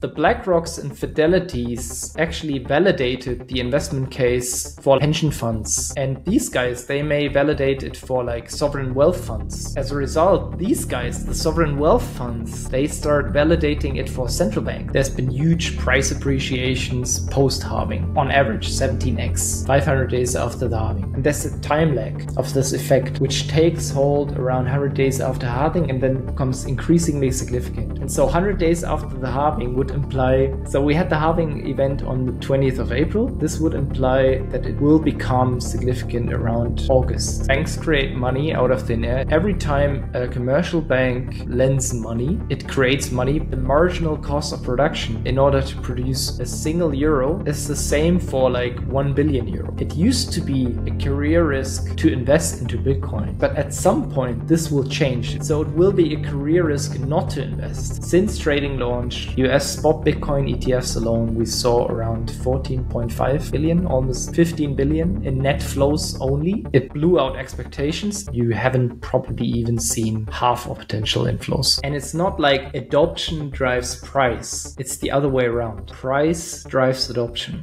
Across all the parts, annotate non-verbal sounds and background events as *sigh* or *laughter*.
The BlackRocks and Fidelities actually validated the investment case for pension funds. And these guys, they may validate it for like sovereign wealth funds. As a result, these guys, the sovereign wealth funds, they start validating it for central bank. There's been huge price appreciations post halving, on average 17x, 500 days after the halving. And there's a time lag of this effect, which takes hold around 100 days after halving and then becomes increasingly significant. And so 100 days after the halving would would imply so we had the halving event on the 20th of April. This would imply that it will become significant around August. Banks create money out of thin air. Every time a commercial bank lends money, it creates money. The marginal cost of production in order to produce a single euro is the same for like 1 billion euro. It used to be a career risk to invest into Bitcoin, but at some point this will change. So it will be a career risk not to invest. Since trading launched, US spot Bitcoin ETFs alone, we saw around 14.5 billion, almost 15 billion in net flows only. It blew out expectations. You haven't probably even seen half of potential inflows. And it's not like adoption drives price, it's the other way around. Price drives adoption.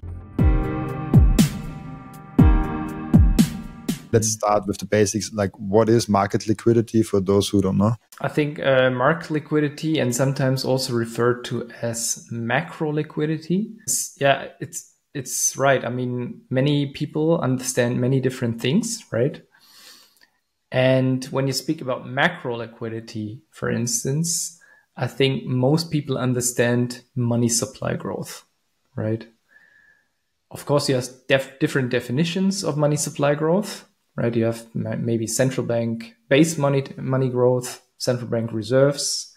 Let's start with the basics. Like, what is market liquidity for those who don't know? I think uh, market liquidity, and sometimes also referred to as macro liquidity, it's, yeah, it's it's right. I mean, many people understand many different things, right? And when you speak about macro liquidity, for instance, I think most people understand money supply growth, right? Of course, you have def- different definitions of money supply growth right? You have maybe central bank base money money growth, central bank reserves.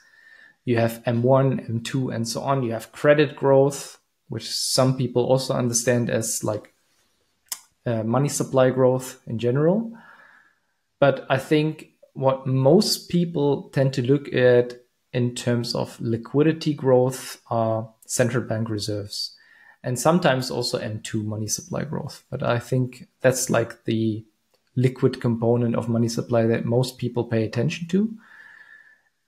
You have M1, M2, and so on. You have credit growth, which some people also understand as like uh, money supply growth in general. But I think what most people tend to look at in terms of liquidity growth are central bank reserves and sometimes also M2 money supply growth. But I think that's like the liquid component of money supply that most people pay attention to.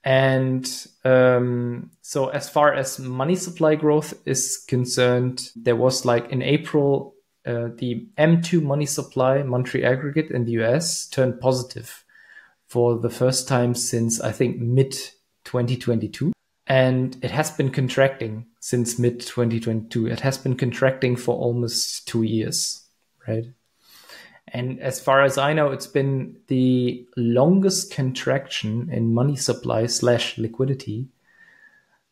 And um, so, as far as money supply growth is concerned, there was like in April, uh, the M2 money supply monetary aggregate in the US turned positive for the first time since I think mid 2022. And it has been contracting since mid 2022. It has been contracting for almost two years, right? And as far as I know, it's been the longest contraction in money supply slash liquidity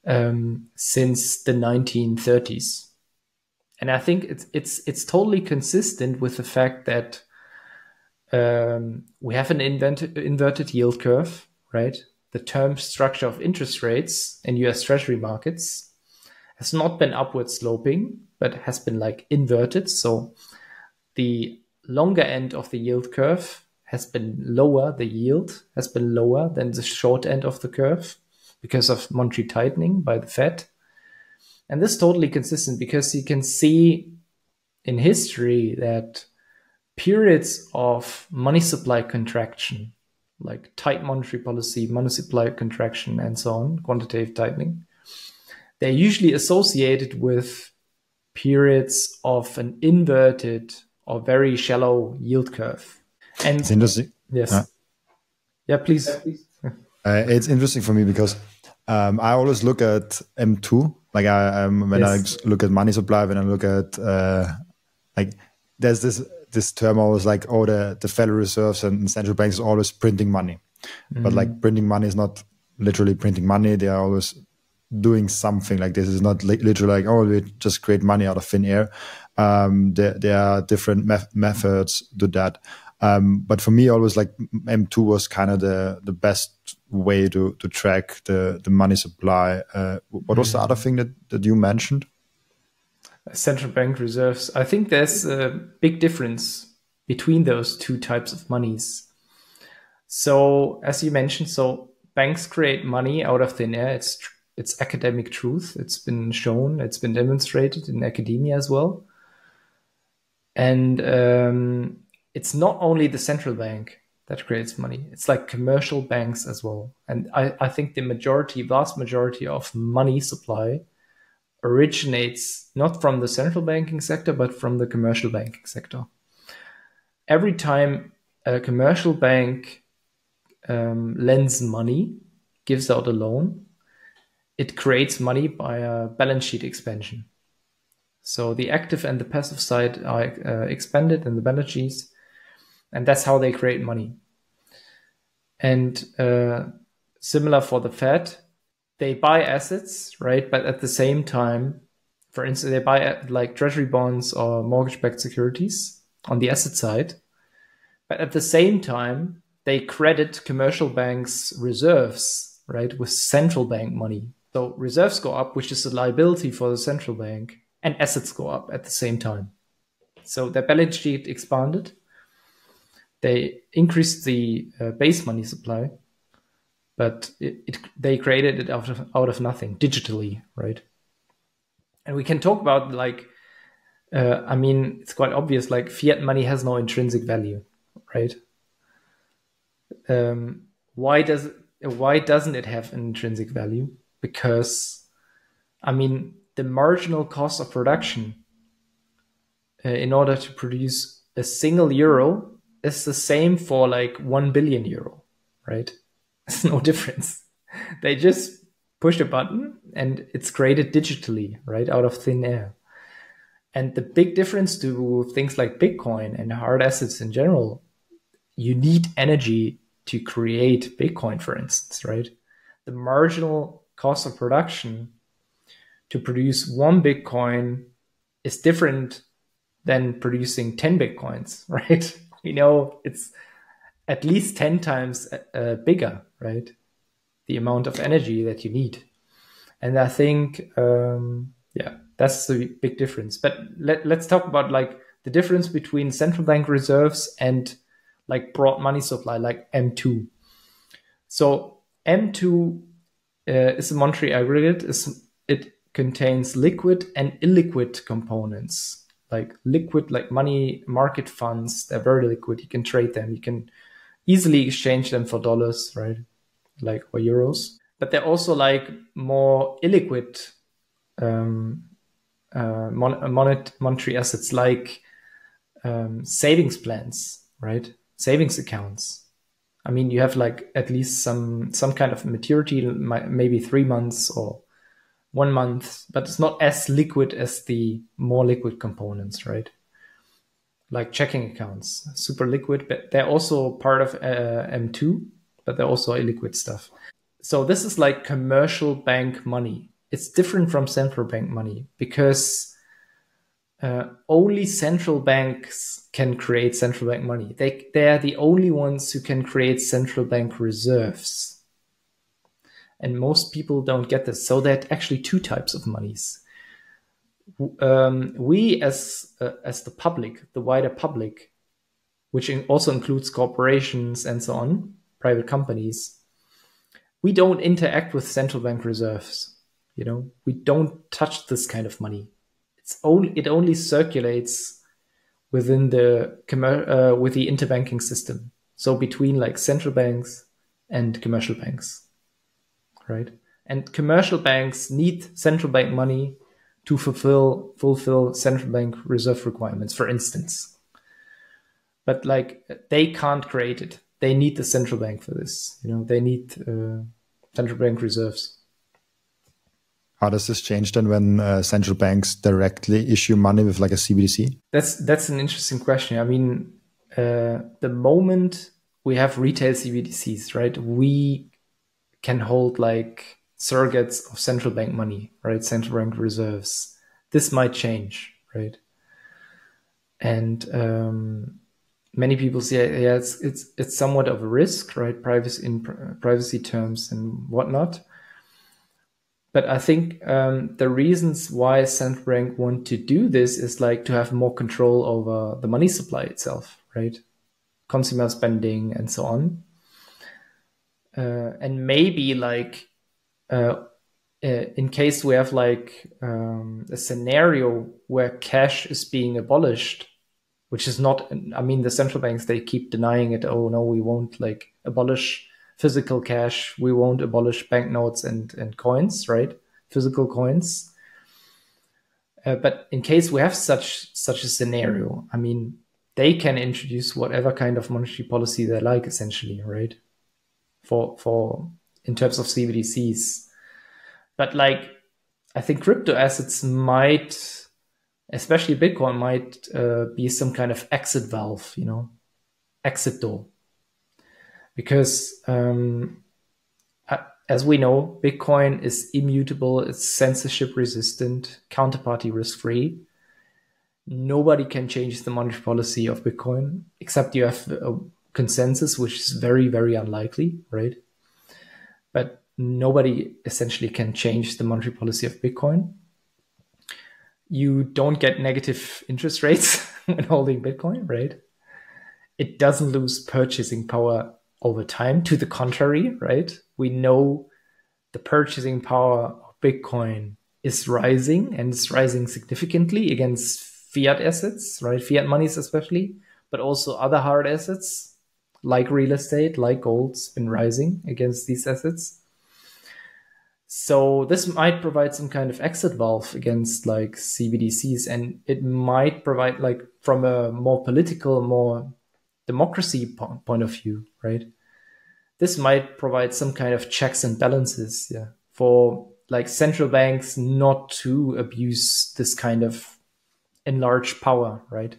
um, since the 1930s. And I think it's it's it's totally consistent with the fact that um, we have an invent- inverted yield curve, right? The term structure of interest rates in U.S. Treasury markets has not been upward sloping, but has been like inverted. So the longer end of the yield curve has been lower, the yield has been lower than the short end of the curve because of monetary tightening by the Fed. And this is totally consistent because you can see in history that periods of money supply contraction, like tight monetary policy, money supply contraction, and so on, quantitative tightening, they're usually associated with periods of an inverted or very shallow yield curve. And it's interesting. Yes. Yeah, yeah please. Uh, it's interesting for me because um, I always look at M2. Like I, um, when yes. I look at money supply, when I look at uh, like there's this this term always like oh the the Federal Reserves and central banks are always printing money, mm. but like printing money is not literally printing money. They are always doing something like this. It's not li- literally like oh we just create money out of thin air. Um, there, there are different me- methods to that. Um, but for me, always like M2 was kind of the, the best way to, to track the, the money supply. Uh, what was the other thing that, that you mentioned? Central bank reserves. I think there's a big difference between those two types of monies. So, as you mentioned, so banks create money out of thin air. It's it's academic truth. It's been shown. It's been demonstrated in academia as well. And um, it's not only the central bank that creates money, it's like commercial banks as well. And I, I think the majority, vast majority of money supply originates not from the central banking sector, but from the commercial banking sector. Every time a commercial bank um, lends money, gives out a loan, it creates money by a balance sheet expansion. So the active and the passive side are uh, expanded in the balance sheets, and that's how they create money. And uh, similar for the Fed, they buy assets, right? But at the same time, for instance, they buy like treasury bonds or mortgage backed securities on the asset side. But at the same time, they credit commercial banks' reserves, right, with central bank money. So reserves go up, which is a liability for the central bank, and assets go up at the same time. So their balance sheet expanded. They increased the uh, base money supply, but it, it, they created it out of out of nothing digitally, right? And we can talk about like, uh, I mean, it's quite obvious. Like fiat money has no intrinsic value, right? Um, why does why doesn't it have an intrinsic value? Because, I mean, the marginal cost of production uh, in order to produce a single euro is the same for like 1 billion euro, right? *laughs* There's no difference. *laughs* They just push a button and it's created digitally, right, out of thin air. And the big difference to things like Bitcoin and hard assets in general, you need energy to create Bitcoin, for instance, right? The marginal cost of production to produce one Bitcoin is different than producing 10 Bitcoins, *laughs* right? We know it's at least 10 times uh, bigger, right? The amount of energy that you need. And I think, um, yeah, that's the big difference. But let, let's talk about like the difference between central bank reserves and like broad money supply, like M2. So M2 uh, is a monetary aggregate. Is it contains liquid and illiquid components. Like liquid, like money market funds, they're very liquid. You can trade them. You can easily exchange them for dollars, right? Like or euros. But they're also like more illiquid um, uh, mon- monet- monetary assets, like um, savings plans, right? Savings accounts. I mean, you have like at least some some kind of maturity, maybe three months or one month, but it's not as liquid as the more liquid components, right? like checking accounts, super liquid, but they're also part of uh, M2, but they're also illiquid stuff. So this is like commercial bank money. It's different from central bank money because uh, only central banks can create central bank money. They they are the only ones who can create central bank reserves. And most people don't get this. So there are actually two types of monies um, we as uh, as the public, the wider public, which in also includes corporations and so on, private companies, we don't interact with central bank reserves. You know, we don't touch this kind of money. It's only it only circulates within the uh, with the interbanking system. So between like central banks and commercial banks, right? And commercial banks need central bank money to fulfill fulfill central bank reserve requirements, for instance. But like they can't create it. They need the central bank for this. You know, they need uh, central bank reserves. How does this change then when uh, central banks directly issue money with like a CBDC? That's that's an interesting question. I mean, uh, the moment we have retail CBDCs, right, we can hold like surrogates of central bank money, right? Central bank reserves. This might change, right? And um, many people say, yeah, it's it's it's somewhat of a risk, right? Privacy in privacy terms and whatnot. But I think um, the reasons why central bank want to do this is like to have more control over the money supply itself, right? Consumer spending and so on. Uh, and maybe like uh, uh, in case we have like um, a scenario where cash is being abolished, which is not, I mean, the central banks, they keep denying it. Oh, no, we won't like abolish physical cash. We won't abolish banknotes and, and coins, right? Physical coins. Uh, but in case we have such such a scenario, I mean, they can introduce whatever kind of monetary policy they like, essentially, right? For for in terms of CBDCs, but like I think crypto assets might, especially Bitcoin, might uh, be some kind of exit valve, you know, exit door, because um, as we know, Bitcoin is immutable, it's censorship resistant, counterparty risk free. Nobody can change the monetary policy of Bitcoin except you have a consensus, which is very, very unlikely, right? But nobody essentially can change the monetary policy of Bitcoin. You don't get negative interest rates *laughs* when holding Bitcoin, right? It doesn't lose purchasing power over time. To the contrary, right? We know the purchasing power of Bitcoin is rising and it's rising significantly against fiat assets, right? Fiat monies especially, but also other hard assets like real estate, like gold's been rising against these assets. So this might provide some kind of exit valve against like CBDCs and it might provide like from a more political, more democracy point of view, right? this might provide some kind of checks and balances yeah, for like central banks not to abuse this kind of enlarged power, right?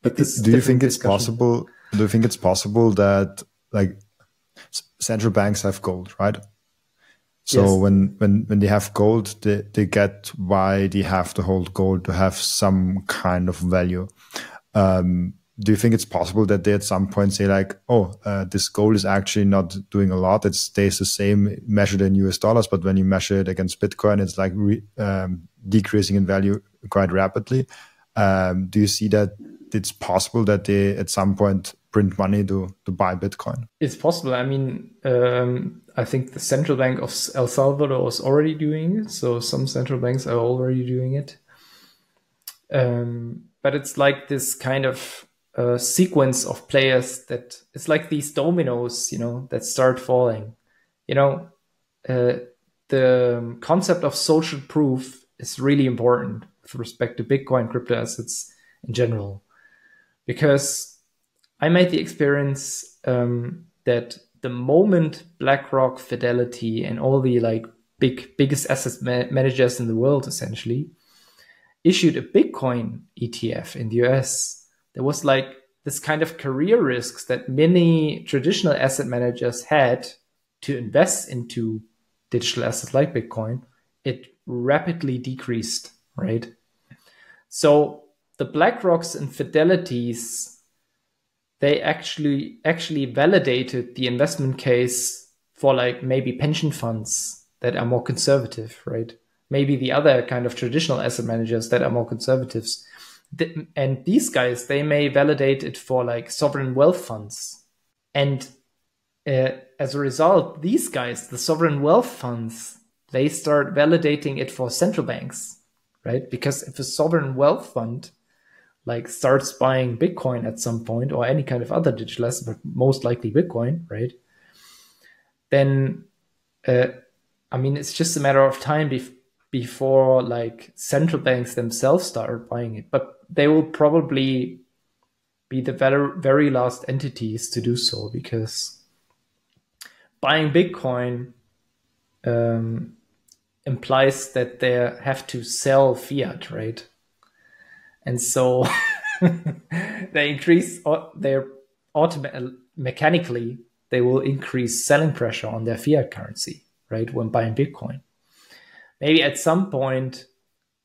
But do you think it's discussion. possible? Do you think it's possible that like central banks have gold, right? So yes. when, when, when they have gold, they, they get why they have to hold gold to have some kind of value. Um, do you think it's possible that they at some point say like, oh, uh, this gold is actually not doing a lot. It stays the same measured in US dollars, but when you measure it against Bitcoin, it's like um, decreasing in value quite rapidly. Um, do you see that it's possible that they at some point print money to to buy Bitcoin? It's possible. I mean, um, I think the central bank of El Salvador is already doing it. So some central banks are already doing it. Um, but it's like this kind of a sequence of players that it's like these dominoes, you know, that start falling. You know, uh, the concept of social proof is really important with respect to Bitcoin crypto assets in general, because I made the experience um, that the moment BlackRock, Fidelity, and all the like big biggest asset ma- managers in the world essentially issued a Bitcoin ETF in the US there was like this kind of career risks that many traditional asset managers had to invest into digital assets like Bitcoin, it rapidly decreased, right? So the BlackRocks and Fidelities, they actually actually validated the investment case for like maybe pension funds that are more conservative, right? Maybe the other kind of traditional asset managers that are more conservatives. And these guys they may validate it for like sovereign wealth funds. And uh, as a result these guys the sovereign wealth funds they start validating it for central banks right? Because if a sovereign wealth fund like starts buying bitcoin at some point or any kind of other digital asset but most likely bitcoin right then uh, i mean it's just a matter of time bef- before like central banks themselves start buying it but they will probably be the very, very last entities to do so because buying Bitcoin um, implies that they have to sell fiat, right? And so *laughs* they increase their automatically mechanically they will increase selling pressure on their fiat currency, right? When buying Bitcoin. Maybe at some point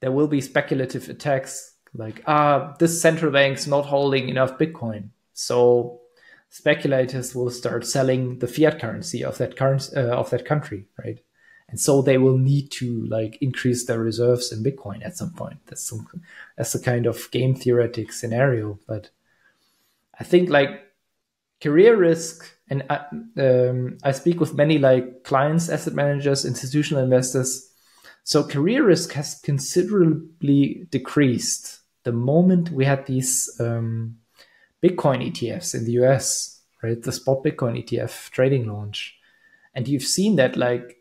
there will be speculative attacks like ah this central bank's not holding enough bitcoin so speculators will start selling the fiat currency of that currency uh, of that country right and so they will need to like increase their reserves in bitcoin at some point that's some that's a kind of game theoretic scenario but i think like career risk and I, um, I speak with many like clients asset managers institutional investors so career risk has considerably decreased the moment we had these um, Bitcoin ETFs in the US, right? The spot Bitcoin ETF trading launch. And you've seen that like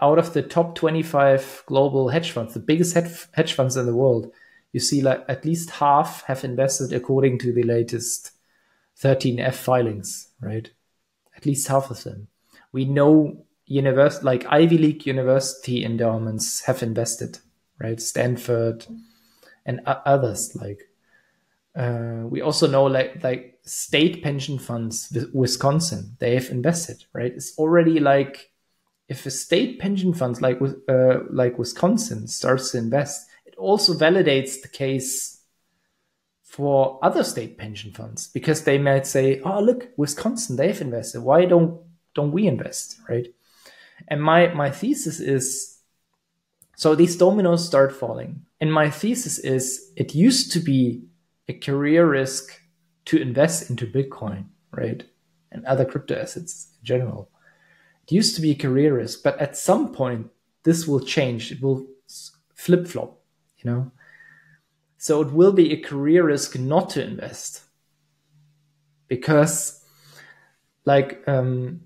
out of the top 25 global hedge funds, the biggest hedge funds in the world, you see like at least half have invested according to the latest 13F filings, right? At least half of them. We know universe like Ivy League university endowments have invested, right? Stanford and others like uh, we also know like like state pension funds, Wisconsin, they have invested, right? It's already like if a state pension fund like uh, like Wisconsin starts to invest, it also validates the case for other state pension funds because they might say, "Oh, look, Wisconsin, they've invested. Why don't don't we invest?" Right? And my my thesis is, so these dominoes start falling, and my thesis is, it used to be a career risk to invest into Bitcoin, right? And other crypto assets in general. It used to be a career risk, but at some point this will change. It will flip flop, you know? So it will be a career risk not to invest because like um,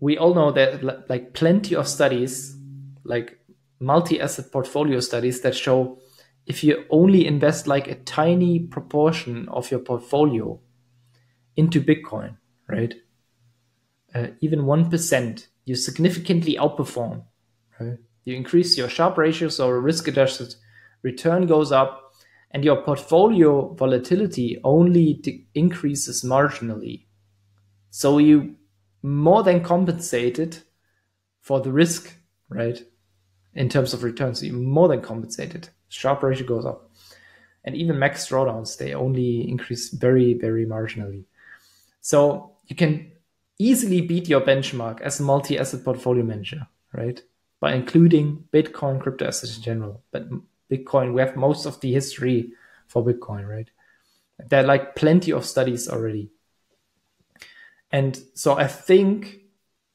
we all know that like plenty of studies like multi-asset portfolio studies that show if you only invest like a tiny proportion of your portfolio into Bitcoin, right? Uh, even 1%, you significantly outperform, right? You increase your Sharpe ratio, so risk adjusted return goes up, and your portfolio volatility only increases marginally. So you more than compensated for the risk, right? In terms of returns, you more than compensated. Sharpe ratio goes up. And even max drawdowns, they only increase very, very marginally. So you can easily beat your benchmark as a multi-asset portfolio manager, right? By including Bitcoin, crypto assets in general. But Bitcoin, we have most of the history for Bitcoin, right? There are like plenty of studies already. And so I think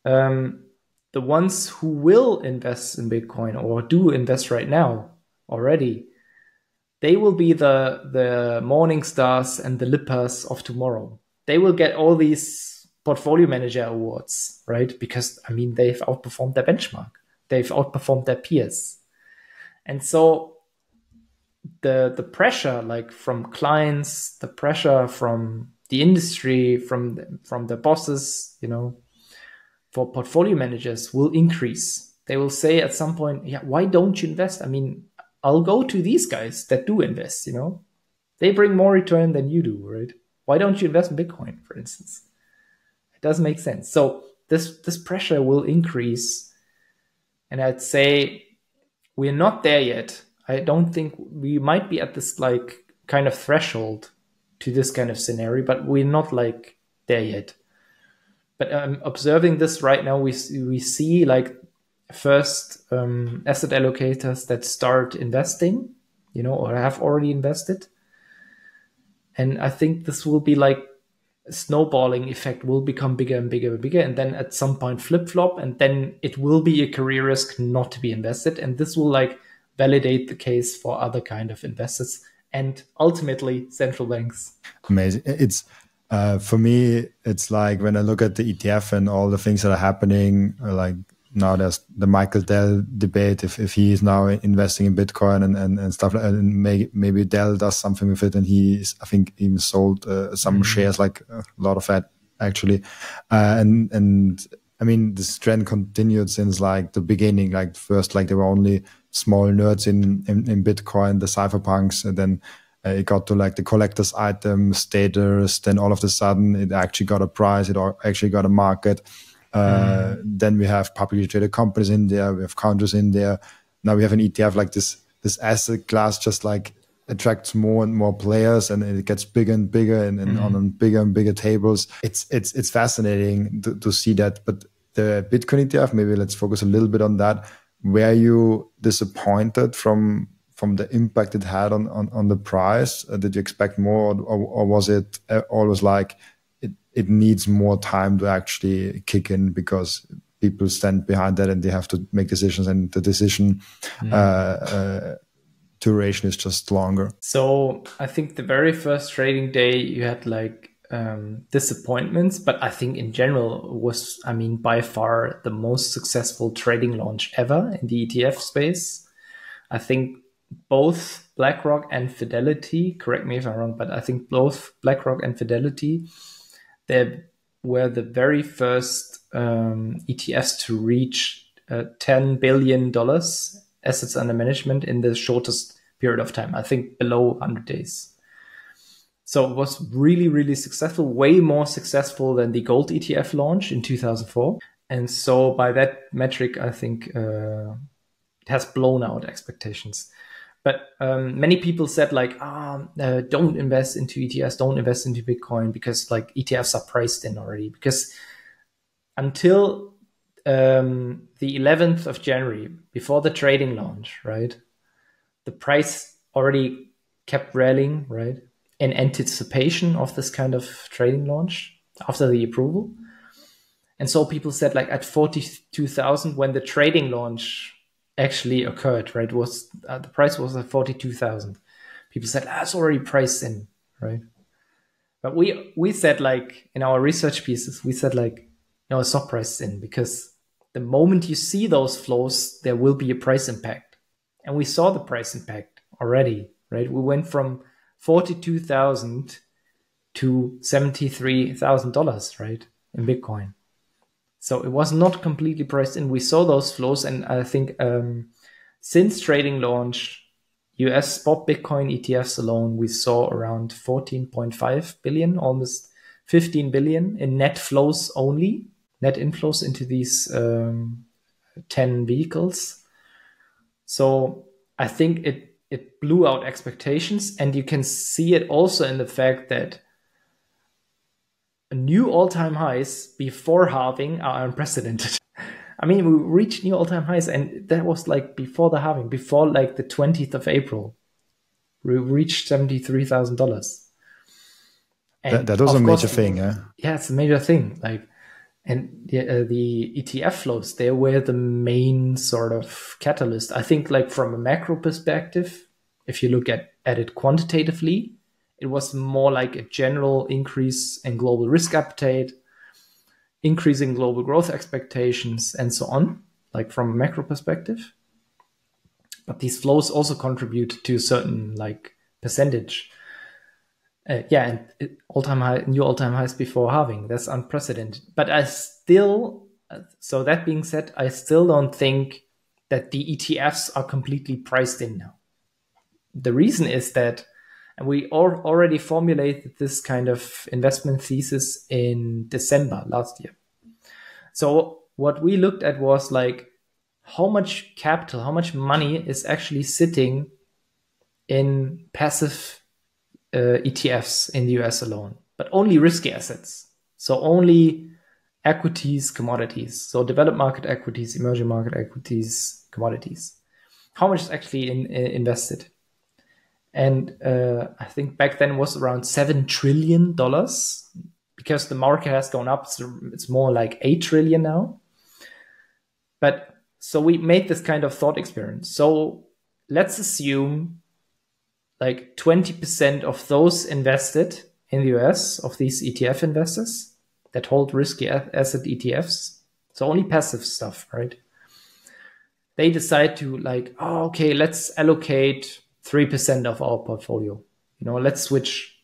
um, the ones who will invest in Bitcoin or do invest right now already, they will be the the Morningstars and the Lippers of tomorrow. They will get all these portfolio manager awards, right? Because I mean they've outperformed their benchmark. They've outperformed their peers. And so the the pressure like from clients, the pressure from the industry, from from the bosses, you know, for portfolio managers will increase. They will say at some point, yeah, why don't you invest? I mean, I'll go to these guys that do invest, you know? They bring more return than you do, right? Why don't you invest in Bitcoin, for instance? Doesn't make sense. So this this pressure will increase. And I'd say we're not there yet. I don't think we might be at this like kind of threshold to this kind of scenario, but we're not like there yet. But um, observing this right now, we we see like first um, asset allocators that start investing, you know, or have already invested. And I think this will be like snowballing effect will become bigger and bigger and bigger. And then at some point flip flop, and then it will be a career risk not to be invested. And this will like validate the case for other kind of investors and ultimately central banks. Amazing. It's uh, for me, it's like when I look at the ETF and all the things that are happening, like now there's the Michael Dell debate if, if he is now investing in Bitcoin and, and, and stuff like and may, maybe Dell does something with it and he I think even sold uh, some mm-hmm. shares like a lot of that actually uh, and and I mean this trend continued since like the beginning like first like there were only small nerds in in, in Bitcoin the cypherpunks and then uh, it got to like the collector's item status then all of a sudden it actually got a price it actually got a market uh, mm. Then we have publicly traded companies in there. We have counters in there. Now we have an ETF like this. This asset class just like attracts more and more players, and it gets bigger and bigger, and, and mm. on bigger and bigger tables. It's it's it's fascinating to, to see that. But the Bitcoin ETF, maybe let's focus a little bit on that. Were you disappointed from from the impact it had on on, on the price? Uh, did you expect more, or, or was it uh, always like it needs more time to actually kick in because people stand behind that and they have to make decisions and the decision mm. uh, uh, duration is just longer so i think the very first trading day you had like um, disappointments, but I think in general was, I mean, by far the most successful trading launch ever in the ETF space. I think both BlackRock and Fidelity, correct me if I'm wrong, but I think both BlackRock and Fidelity, they were the very first um, ETFs to reach uh, $10 billion assets under management in the shortest period of time. I think below 100 days. So it was really, really successful, way more successful than the gold ETF launch in 2004. And so by that metric, I think uh, it has blown out expectations. But um, many people said like, ah, uh, don't invest into ETFs, don't invest into Bitcoin because like ETFs are priced in already. Because until um, the 11th of January, before the trading launch, right, the price already kept rallying, right? in anticipation of this kind of trading launch after the approval. And so people said like at 42,000 when the trading launch actually occurred, right? Was uh, the price was at 42,000. People said that's ah, already priced in, right? But we we said like in our research pieces, we said like no, it's not priced in because the moment you see those flows, there will be a price impact. And we saw the price impact already, right? We went from forty-two thousand to seventy-three thousand dollars, right, in Bitcoin. So it was not completely priced in. We saw those flows, and I think um, since trading launch, US spot Bitcoin ETFs alone, we saw around 14.5 billion, almost 15 billion in net flows only, net inflows into these um, 10 vehicles. So I think it it blew out expectations. And you can see it also in the fact that new all time highs before halving are unprecedented. *laughs* I mean, we reached new all time highs, and that was like before the halving, before like the 20th of April. We reached $73,000. That, that was a major thing, yeah? Yeah, it's a major thing. Like, and the, uh, the ETF flows, they were the main sort of catalyst. I think, like from a macro perspective, if you look at, at it quantitatively, it was more like a general increase in global risk appetite, increasing global growth expectations, and so on, like from a macro perspective. But these flows also contribute to a certain like percentage uh, yeah, and all-time high, new all-time highs before halving. That's unprecedented. But I still, so that being said, I still don't think that the ETFs are completely priced in now. The reason is that and we all already formulated this kind of investment thesis in December last year. So what we looked at was like how much capital, how much money is actually sitting in passive uh, ETFs in the US alone, but only risky assets. So only equities, commodities. So developed market equities, emerging market equities, commodities. How much is actually in, in invested? And uh, I think back then was around seven trillion dollars because the market has gone up. So it's more like eight trillion now. But so we made this kind of thought experiment. So let's assume like 20% of those invested in the US, of these ETF investors that hold risky asset ETFs, so only passive stuff, right? They decide to like, oh, okay, let's allocate 3% of our portfolio. You know, let's switch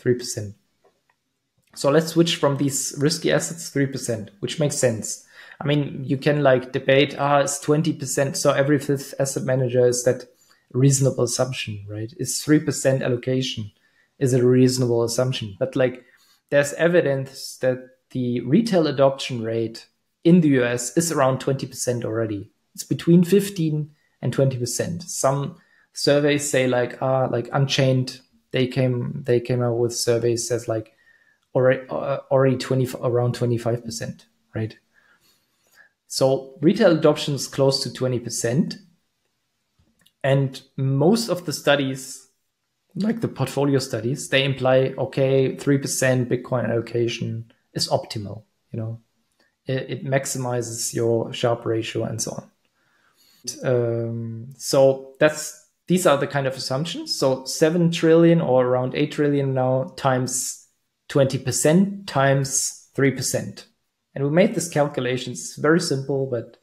3%. So let's switch from these risky assets 3%, which makes sense. I mean, you can like debate, ah, it's 20%. So every fifth asset manager is that reasonable assumption, right? Is 3% allocation is a reasonable assumption. But like there's evidence that the retail adoption rate in the US is around 20% already. It's between 15 and 20%. Some surveys say like ah like Unchained they came they came out with surveys says like already uh, already 20 around 25%, right? So retail adoption is close to 20%. And most of the studies, like the portfolio studies, they imply, okay, 3% Bitcoin allocation is optimal, you know, it, it maximizes your Sharpe ratio and so on. Um, so that's, these are the kind of assumptions. So 7 trillion or around 8 trillion now times 20% times 3%. And we made this calculation. It's very simple, but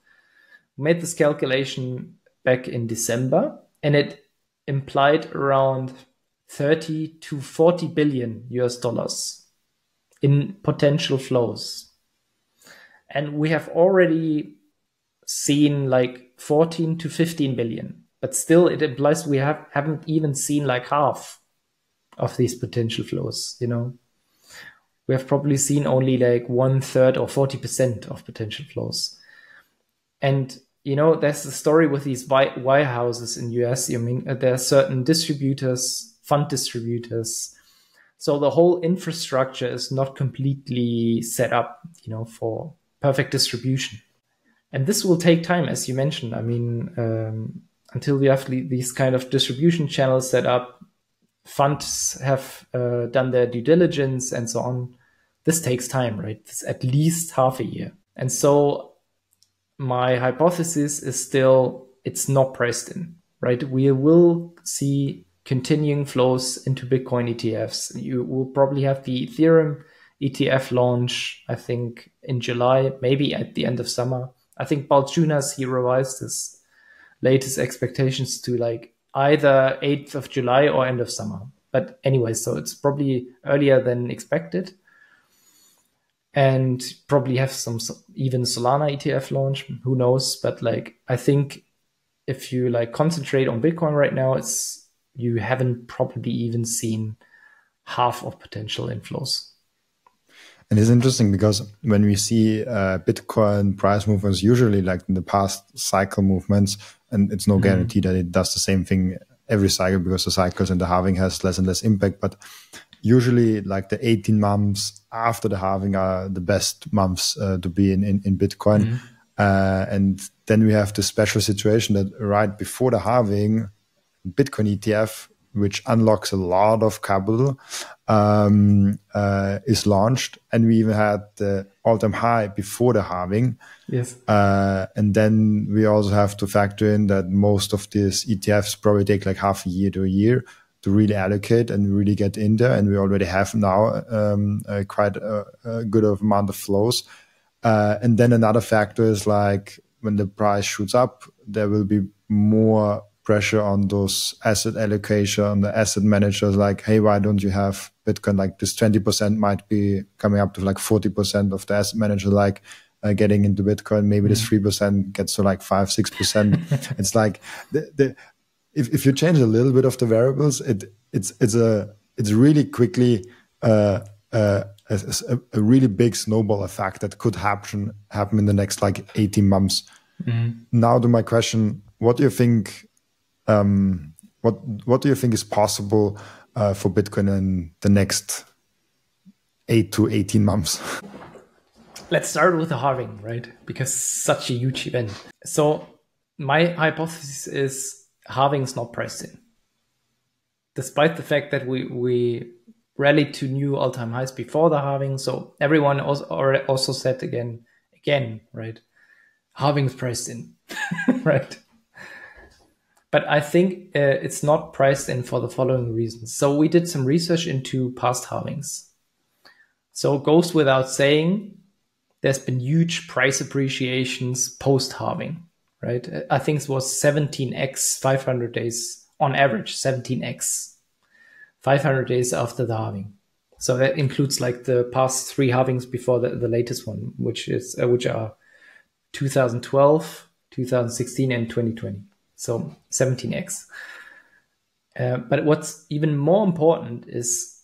we made this calculation back in December and it implied around 30 to 40 billion US dollars in potential flows. And we have already seen like 14 to 15 billion, but still it implies we have, haven't even seen like half of these potential flows, you know? We have probably seen only like one third or 40% of potential flows. And you know, there's a story with these warehouses in US. I mean, uh, there are certain distributors, fund distributors. So the whole infrastructure is not completely set up, you know, for perfect distribution. And this will take time, as you mentioned. I mean, um, until we have these kind of distribution channels set up, funds have uh, done their due diligence and so on. This takes time, right? It's at least half a year. And so my hypothesis is still it's not priced in, right? We will see continuing flows into Bitcoin ETFs. You will probably have the Ethereum ETF launch, I think, in July, maybe at the end of summer. I think Balchunas, he revised his latest expectations to like either 8th of July or end of summer. But anyway, so it's probably earlier than expected and probably have some even Solana ETF launch. Who knows? But like, I think if you like concentrate on Bitcoin right now, it's you haven't probably even seen half of potential inflows. And it's interesting because when we see uh, Bitcoin price movements, usually like in the past cycle movements, and it's no mm-hmm. guarantee that it does the same thing every cycle because the cycles and the halving has less and less impact. But usually like the 18 months after the halving are the best months uh, to be in, in, in Bitcoin. Mm-hmm. Uh, and then we have the special situation that right before the halving, Bitcoin ETF, which unlocks a lot of capital, um, uh, is launched. And we even had the all time high before the halving. Yes. Uh, and then we also have to factor in that most of these ETFs probably take like half a year to a year to really allocate and really get in there. And we already have now um, quite a, a, good amount of flows. Uh, and then another factor is like when the price shoots up, there will be more pressure on those asset allocation, on the asset managers. Like, hey, why don't you have Bitcoin? Like this twenty percent might be coming up to like forty percent of the asset manager. Like. Uh, getting into Bitcoin, maybe mm-hmm. this three percent gets to like five, six percent. *laughs* it's like the, the if, if you change a little bit of the variables, it it's it's a it's really quickly uh, uh, a, a, really big snowball effect that could happen happen in the next like 18 months. Mm-hmm. Now to my question, what do you think? Um, what what do you think is possible uh, for Bitcoin in the next eight to 18 months? *laughs* Let's start with the halving, right? Because such a huge event. So my hypothesis is halving is not priced in. Despite the fact that we, we rallied to new all-time highs before the halving. So everyone also, also said again, again, right? Halving is priced in, *laughs* right? But I think uh, it's not priced in for the following reasons. So we did some research into past halvings. So it goes without saying, there's been huge price appreciations post halving right? I think it was 17x 500 days on average, 17x 500 days after the halving. So that includes like the past three halvings before the, the latest one, which is uh, which are 2012, 2016, and 2020. So 17x. Uh, but what's even more important is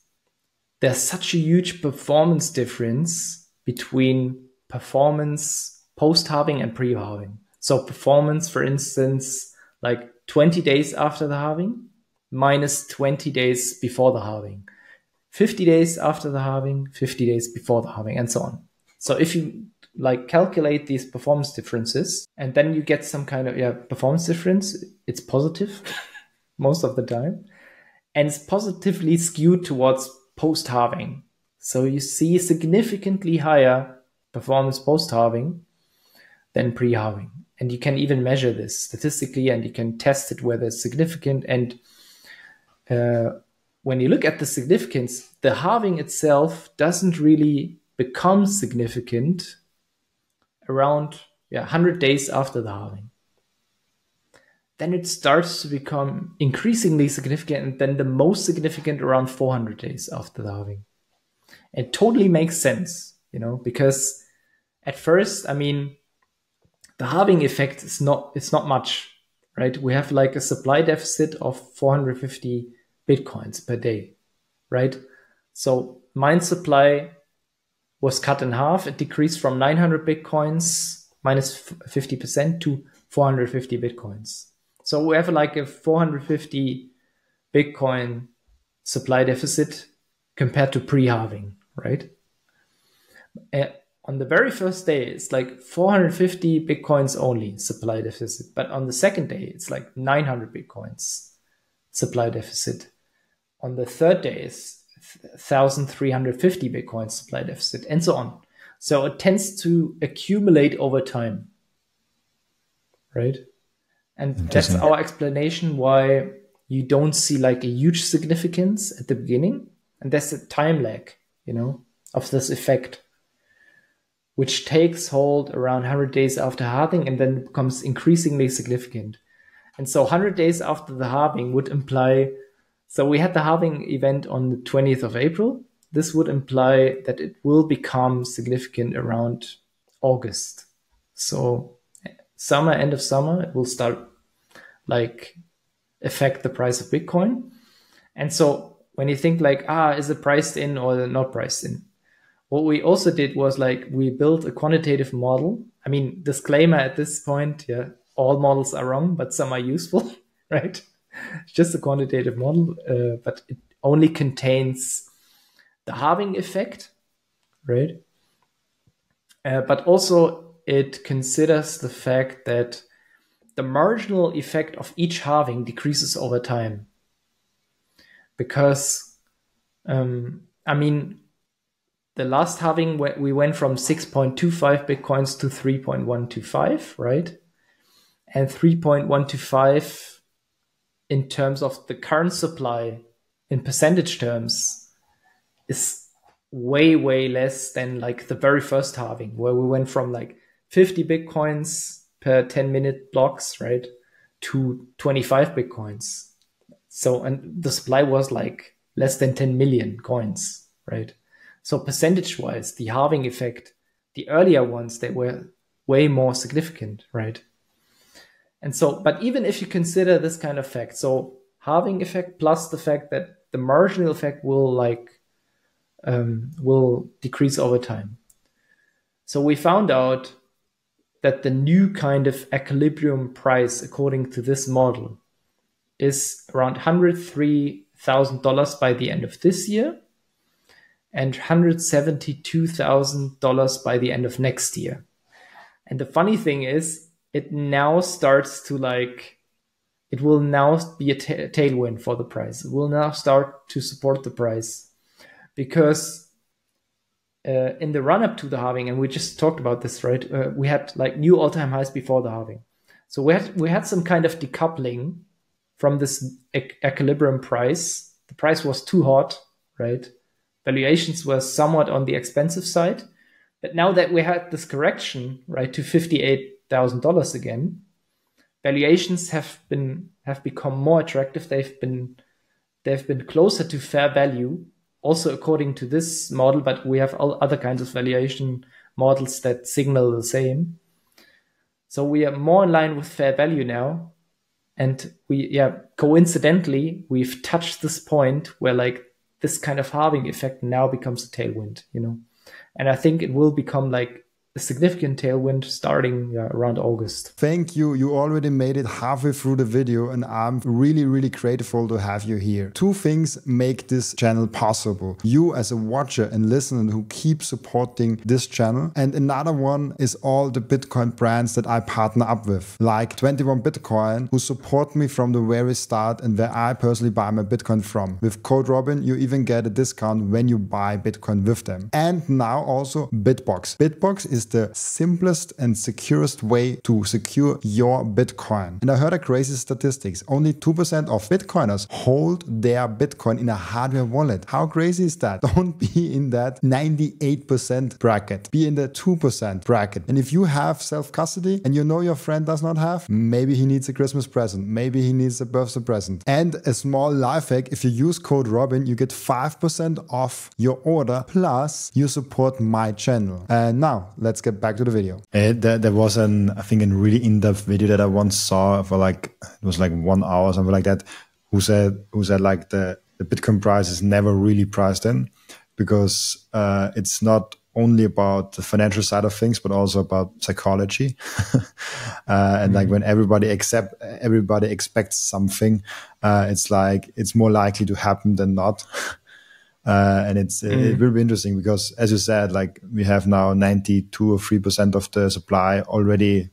there's such a huge performance difference between performance post halving and pre halving. So performance, for instance, like 20 days after the halving minus 20 days before the halving, 50 days after the halving, 50 days before the halving, and so on. So if you like calculate these performance differences and then you get some kind of yeah performance difference, it's positive *laughs* most of the time, and it's positively skewed towards post halving. So you see significantly higher performance post halving than pre halving and you can even measure this statistically and you can test it whether it's significant. And uh, when you look at the significance, the halving itself doesn't really become significant around yeah, 100 days after the halving. Then it starts to become increasingly significant, and then the most significant around 400 days after the halving. It totally makes sense, you know, because at first, I mean, the halving effect is not it's not much, right? We have like a supply deficit of 450 bitcoins per day, right? So mine supply was cut in half. It decreased from 900 bitcoins minus 50% to 450 bitcoins. So we have like a 450 bitcoin supply deficit compared to pre-halving, right? Uh, on the very first day, it's like 450 bitcoins only supply deficit, but on the second day, it's like 900 bitcoins supply deficit on the third day is 1,350 Bitcoin supply deficit, and so on. So it tends to accumulate over time, right? And that's our explanation why you don't see like a huge significance at the beginning, and there's a time lag, you know, of this effect, which takes hold around 100 days after halving and then becomes increasingly significant. And so 100 days after the halving would imply so we had the halving event on the 20th of April. This would imply that it will become significant around August. So summer, end of summer, it will start like affect the price of Bitcoin. And so when you think like, ah, is it priced in or not priced in? What we also did was like we built a quantitative model. I mean, disclaimer at this point, yeah, all models are wrong, but some are useful, *laughs* right? It's just a quantitative model, uh, but it only contains the halving effect, right? Uh, but also it considers the fact that the marginal effect of each halving decreases over time. Because, um, I mean, the last halving, we went from 6.25 bitcoins to 3.125, right? And 3.125 in terms of the current supply in percentage terms is way way less than like the very first halving where we went from like 50 bitcoins per 10 minute blocks right to 25 bitcoins. So and the supply was like less than 10 million coins right? So percentage wise the halving effect the earlier ones they were way more significant right and so, but even if you consider this kind of fact, so halving effect plus the fact that the marginal effect will like um, will decrease over time. So we found out that the new kind of equilibrium price, according to this model, is around $103,000 by the end of this year and $172,000 by the end of next year. And the funny thing is, it now starts to like it will now be a tailwind for the price. It will now start to support the price because uh, in the run up to the halving, and we just talked about this, right? Uh, we had like new all time highs before the halving, so we had we had some kind of decoupling from this equilibrium price. The price was too hot, right? Valuations were somewhat on the expensive side, but now that we had this correction, right, to fifty eight thousand dollars again, valuations have been have become more attractive. They've been they've been closer to fair value, also according to this model. But we have all other kinds of valuation models that signal the same. So we are more in line with fair value now, and we yeah coincidentally we've touched this point where like this kind of halving effect now becomes a tailwind, you know, and I think it will become like a significant tailwind starting yeah, around August. Thank you. You already made it halfway through the video and I'm really, really grateful to have you here. Two things make this channel possible. You as a watcher and listener who keep supporting this channel. And another one is all the Bitcoin brands that I partner up with, like 21 Bitcoin, who support me from the very start and where I personally buy my Bitcoin from. With code Robin, you even get a discount when you buy Bitcoin with them. And now also Bitbox. Bitbox is is the simplest and securest way to secure your Bitcoin. And I heard a crazy statistics. Only 2% of Bitcoiners hold their Bitcoin in a hardware wallet. How crazy is that? *laughs* Don't be in that 98% bracket. Be in the 2% bracket. And if you have self-custody and you know your friend does not have, maybe he needs a Christmas present. Maybe he needs a birthday present. And a small life hack, if you use code Robin, you get 5% off your order plus you support my channel. And now let's get back to the video. Uh, there, there was an, I think, a really in-depth video that I once saw for like, it was like one hour, something like that, who said, who said like the, the Bitcoin price is never really priced in because uh, it's not only about the financial side of things, but also about psychology. *laughs* uh, and mm-hmm. like when everybody accept, everybody expects something, uh, it's like it's more likely to happen than not. *laughs* Uh, and it's mm. it will be interesting because, as you said, like we have now ninety two or three percent of the supply already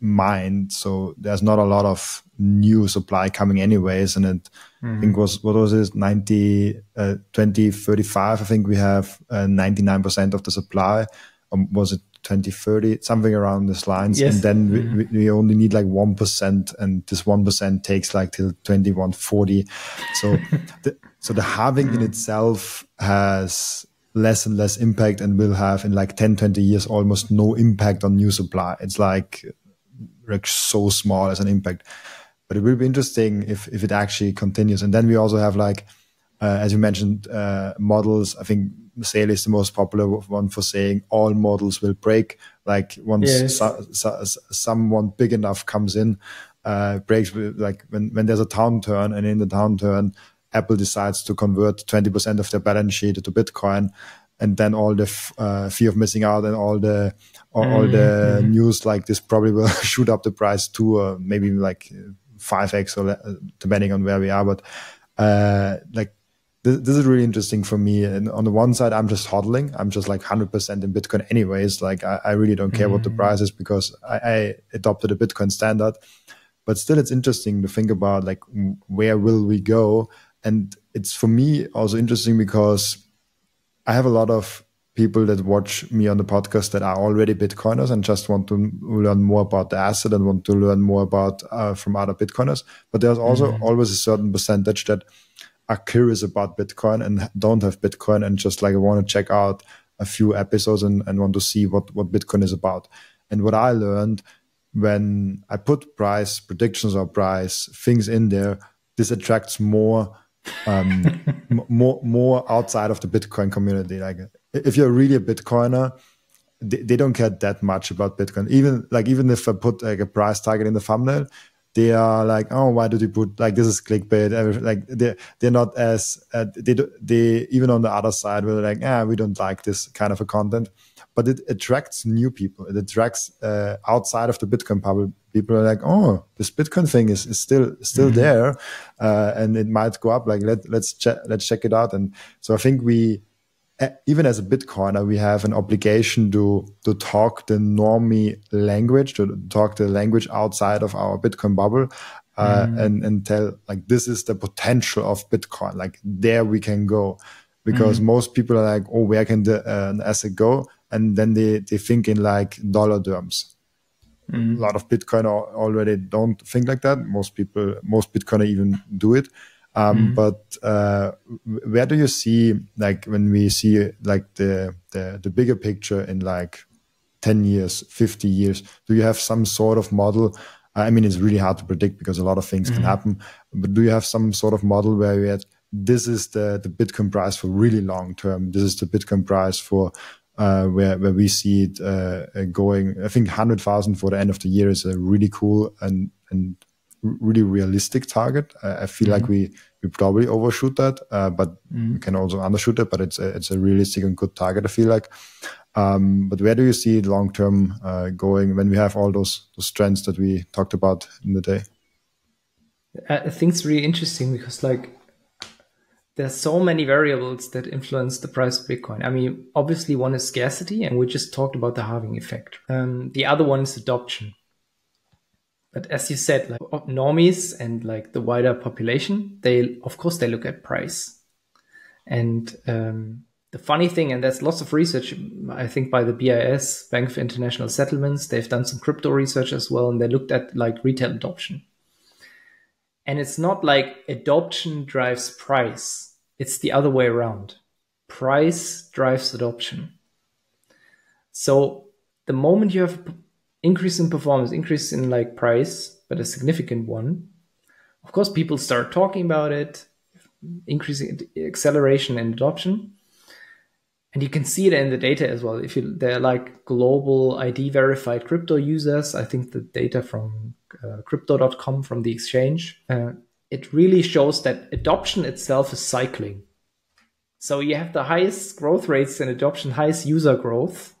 mined, so there's not a lot of new supply coming anyways. And it, mm. I think was what was it 90, uh, 20, 35. I think we have uh, ninety nine percent of the supply. Um, was it 2030 something around these lines yes. and then mm-hmm. we, we, only need like 1% and this 1% takes like till 2140 so the, *laughs* so the halving mm-hmm. in itself has less and less impact and will have in like 10 20 years almost no impact on new supply it's like like so small as an impact but it will be interesting if if it actually continues and then we also have like uh, as you mentioned uh, models i think Saylor is the most popular one for saying all models will break. Like once yes. so, so, someone big enough comes in, uh, breaks. Like when when there's a downturn, and in the downturn, Apple decides to convert 20% of their balance sheet to Bitcoin, and then all the uh, fear of missing out and all the all, mm-hmm. all the mm-hmm. news like this probably will *laughs* shoot up the price to uh, maybe like five x or depending on where we are. But uh, like this, this, is really interesting for me. And on the one side, I'm just hodling. I'm just like 100% in Bitcoin anyways. Like I, I really don't care mm. what the mm. price is because I, I, adopted a Bitcoin standard. But still, it's interesting to think about like where will we go? And it's for me also interesting because I have a lot of people that watch me on the podcast that are already Bitcoiners and just want to learn more about the asset and want to learn more about uh, from other Bitcoiners. But there's also mm. always a certain percentage that are curious about Bitcoin and don't have Bitcoin and just like want to check out a few episodes and, and want to see what, what Bitcoin is about. And what I learned when I put price predictions or price things in there, this attracts more um, *laughs* more more outside of the Bitcoin community. Like if you're really a Bitcoiner, they, they, don't care that much about Bitcoin. Even like even if I put like a price target in the thumbnail, they are like, oh, why did you put like this is clickbait? Like they they're not as uh, they do, they even on the other side they're like, ah, we don't like this kind of a content, but it attracts new people. It attracts uh, outside of the Bitcoin public. People are like, oh, this Bitcoin thing is, is still still mm-hmm. there, uh, and it might go up. Like let let's check let's check it out. And so I think we even as a Bitcoiner, we have an obligation to to talk the normie language, to talk the language outside of our Bitcoin bubble, uh, mm. and and tell like this is the potential of Bitcoin. Like there we can go, because mm. most people are like, oh, where can the uh, asset go? And then they they think in like dollar terms. Mm. A lot of Bitcoin already don't think like that. Most people, most Bitcoiner even do it. Um, mm. But uh, where do you see, like, when we see like the, the the bigger picture in like ten years, fifty years? Do you have some sort of model? I mean, it's really hard to predict because a lot of things mm. can mm-hmm. happen. But do you have some sort of model where you had this is the the Bitcoin price for really long term? This is the Bitcoin price for uh, where where we see it uh, going. I think hundred thousand for the end of the year is a really cool and and really realistic target. I, feel mm-hmm. like we we probably overshoot that, uh, but mm-hmm. we can also undershoot it. But it's a, it's a realistic and good target. I feel like. Um, but where do you see it long term uh, going when we have all those those trends that we talked about in the day? I think it's really interesting because like there's so many variables that influence the price of Bitcoin. I mean, obviously one is scarcity, and we just talked about the halving effect. Um, the other one is adoption. But as you said, like normies and like the wider population, they of course they look at price, and um, the funny thing, and there's lots of research, I think by the BIS, Bank of International Settlements, they've done some crypto research as well, and they looked at like retail adoption. And it's not like adoption drives price. It's the other way around. Price drives adoption. So the moment you have increase in performance, increase in like price, but a significant one, of course, people start talking about it, increasing acceleration and adoption. And you can see it in the data as well. If you, they're like global ID verified crypto users, I think the data from uh, crypto.com from the exchange, uh, it really shows that adoption itself is cycling. So you have the highest growth rates in adoption, highest user growth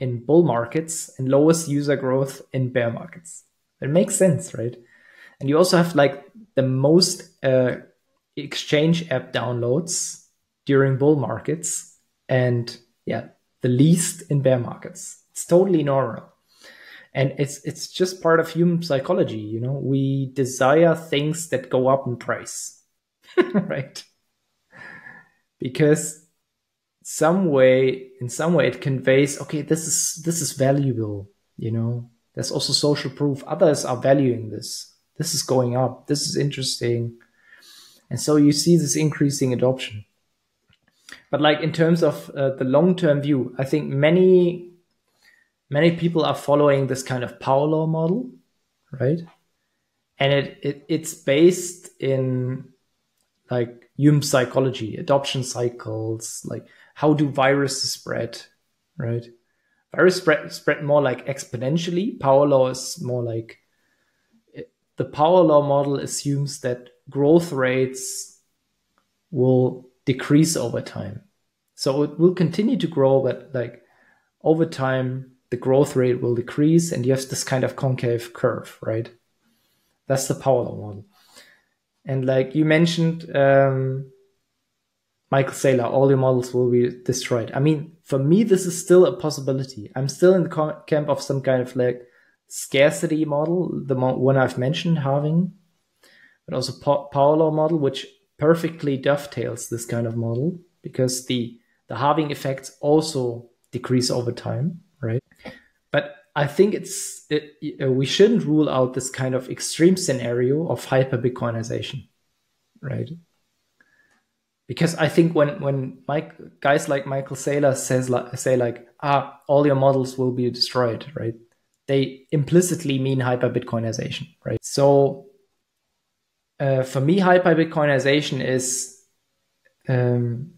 in bull markets and lowest user growth in bear markets. It makes sense, right? And you also have like the most uh, exchange app downloads during bull markets and yeah, the least in bear markets. It's totally normal. And it's it's just part of human psychology, you know. We desire things that go up in price. *laughs* right? Because some way in some way it conveys, okay, this is this is valuable, you know. There's also social proof. Others are valuing this. This is going up. This is interesting. And so you see this increasing adoption. But like in terms of uh, the long-term view, I think many many people are following this kind of power law model, right? And it, it it's based in like human psychology, adoption cycles, like how do viruses spread, right? Virus spread spread more like exponentially. Power law is more like the power law model assumes that growth rates will decrease over time. So it will continue to grow, but like over time, the growth rate will decrease and you have this kind of concave curve, right? That's the power law model. And like you mentioned, um, Michael Saylor, all your models will be destroyed. I mean, for me, this is still a possibility. I'm still in the camp of some kind of like scarcity model, the one I've mentioned, halving, but also power law model, which perfectly dovetails this kind of model because the the halving effects also decrease over time, right? I think it's it, we shouldn't rule out this kind of extreme scenario of hyper Bitcoinization, right? Because I think when when Mike guys like Michael Saylor says like, say like ah all your models will be destroyed, right? they implicitly mean hyper Bitcoinization, right? So uh, for me, hyper Bitcoinization is um,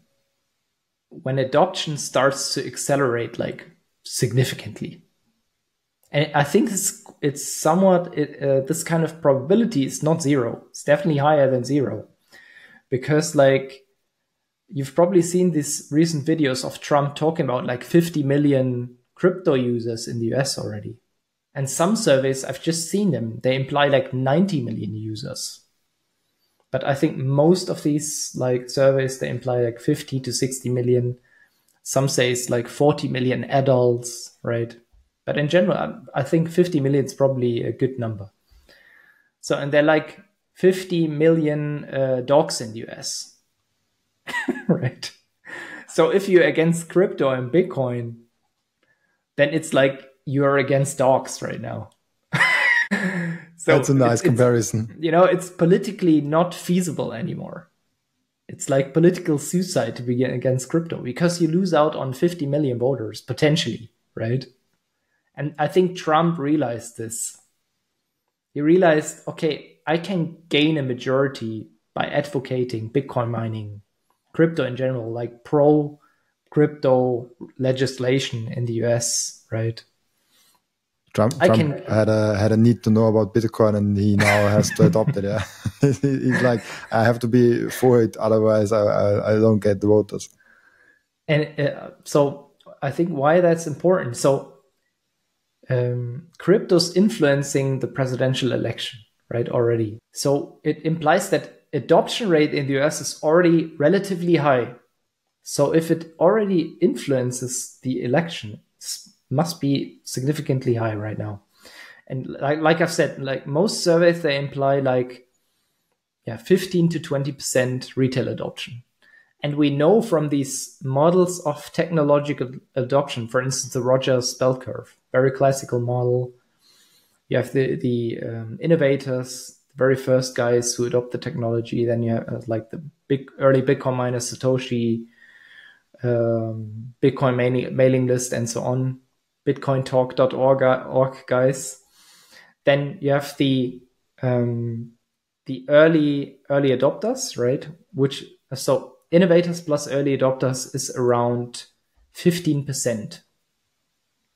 when adoption starts to accelerate like significantly. And I think it's, it's somewhat, it, uh, this kind of probability is not zero. It's definitely higher than zero. Because like, you've probably seen these recent videos of Trump talking about like 50 million crypto users in the US already. And some surveys, I've just seen them, they imply like 90 million users. But I think most of these like surveys, they imply like 50 to 60 million. Some say it's like 40 million adults, right? But in general, I think 50 million is probably a good number. So, and they're like 50 million uh, dogs in the US, *laughs* right? So if you're against crypto and Bitcoin, then it's like you're against dogs right now. *laughs* so That's a nice comparison. You know, it's politically not feasible anymore. It's like political suicide to be against crypto because you lose out on 50 million voters potentially, right? And I think Trump realized this. He realized, okay, I can gain a majority by advocating Bitcoin mining, crypto in general, like pro crypto legislation in the US, right? Trump, Trump can, had a had a need to know about Bitcoin, and he now has to adopt it. Yeah, *laughs* he's like, I have to be for it, otherwise I I, I don't get the voters. And uh, so I think why that's important. So um, crypto's influencing the presidential election, right? Already. So it implies that adoption rate in the US is already relatively high. So if it already influences the election, must be significantly high right now. And like like I've said, like most surveys they imply like yeah, 15 to 20% retail adoption. And we know from these models of technological adoption, for instance, the Rogers bell curve, very classical model. You have the, the um, innovators, the very first guys who adopt the technology. Then you have uh, like the big early Bitcoin miner Satoshi, um, Bitcoin mailing, mailing list, and so on. BitcoinTalk.org org guys. Then you have the um, the early early adopters, right? Which so innovators plus early adopters is around 15%.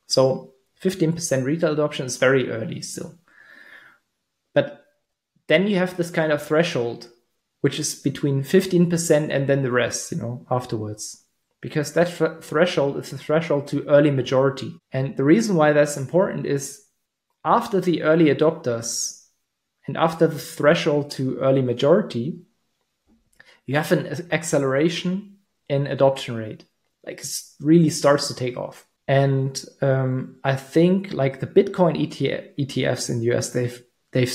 So 15% retail adoption is very early still. But then you have this kind of threshold, which is between 15% and then the rest, you know, afterwards. Because that th- threshold is the threshold to early majority. And the reason why that's important is after the early adopters and after the threshold to early majority, you have an acceleration in adoption rate. Like it really starts to take off. And um, I think like the Bitcoin ETF, ETFs in the US, they've they've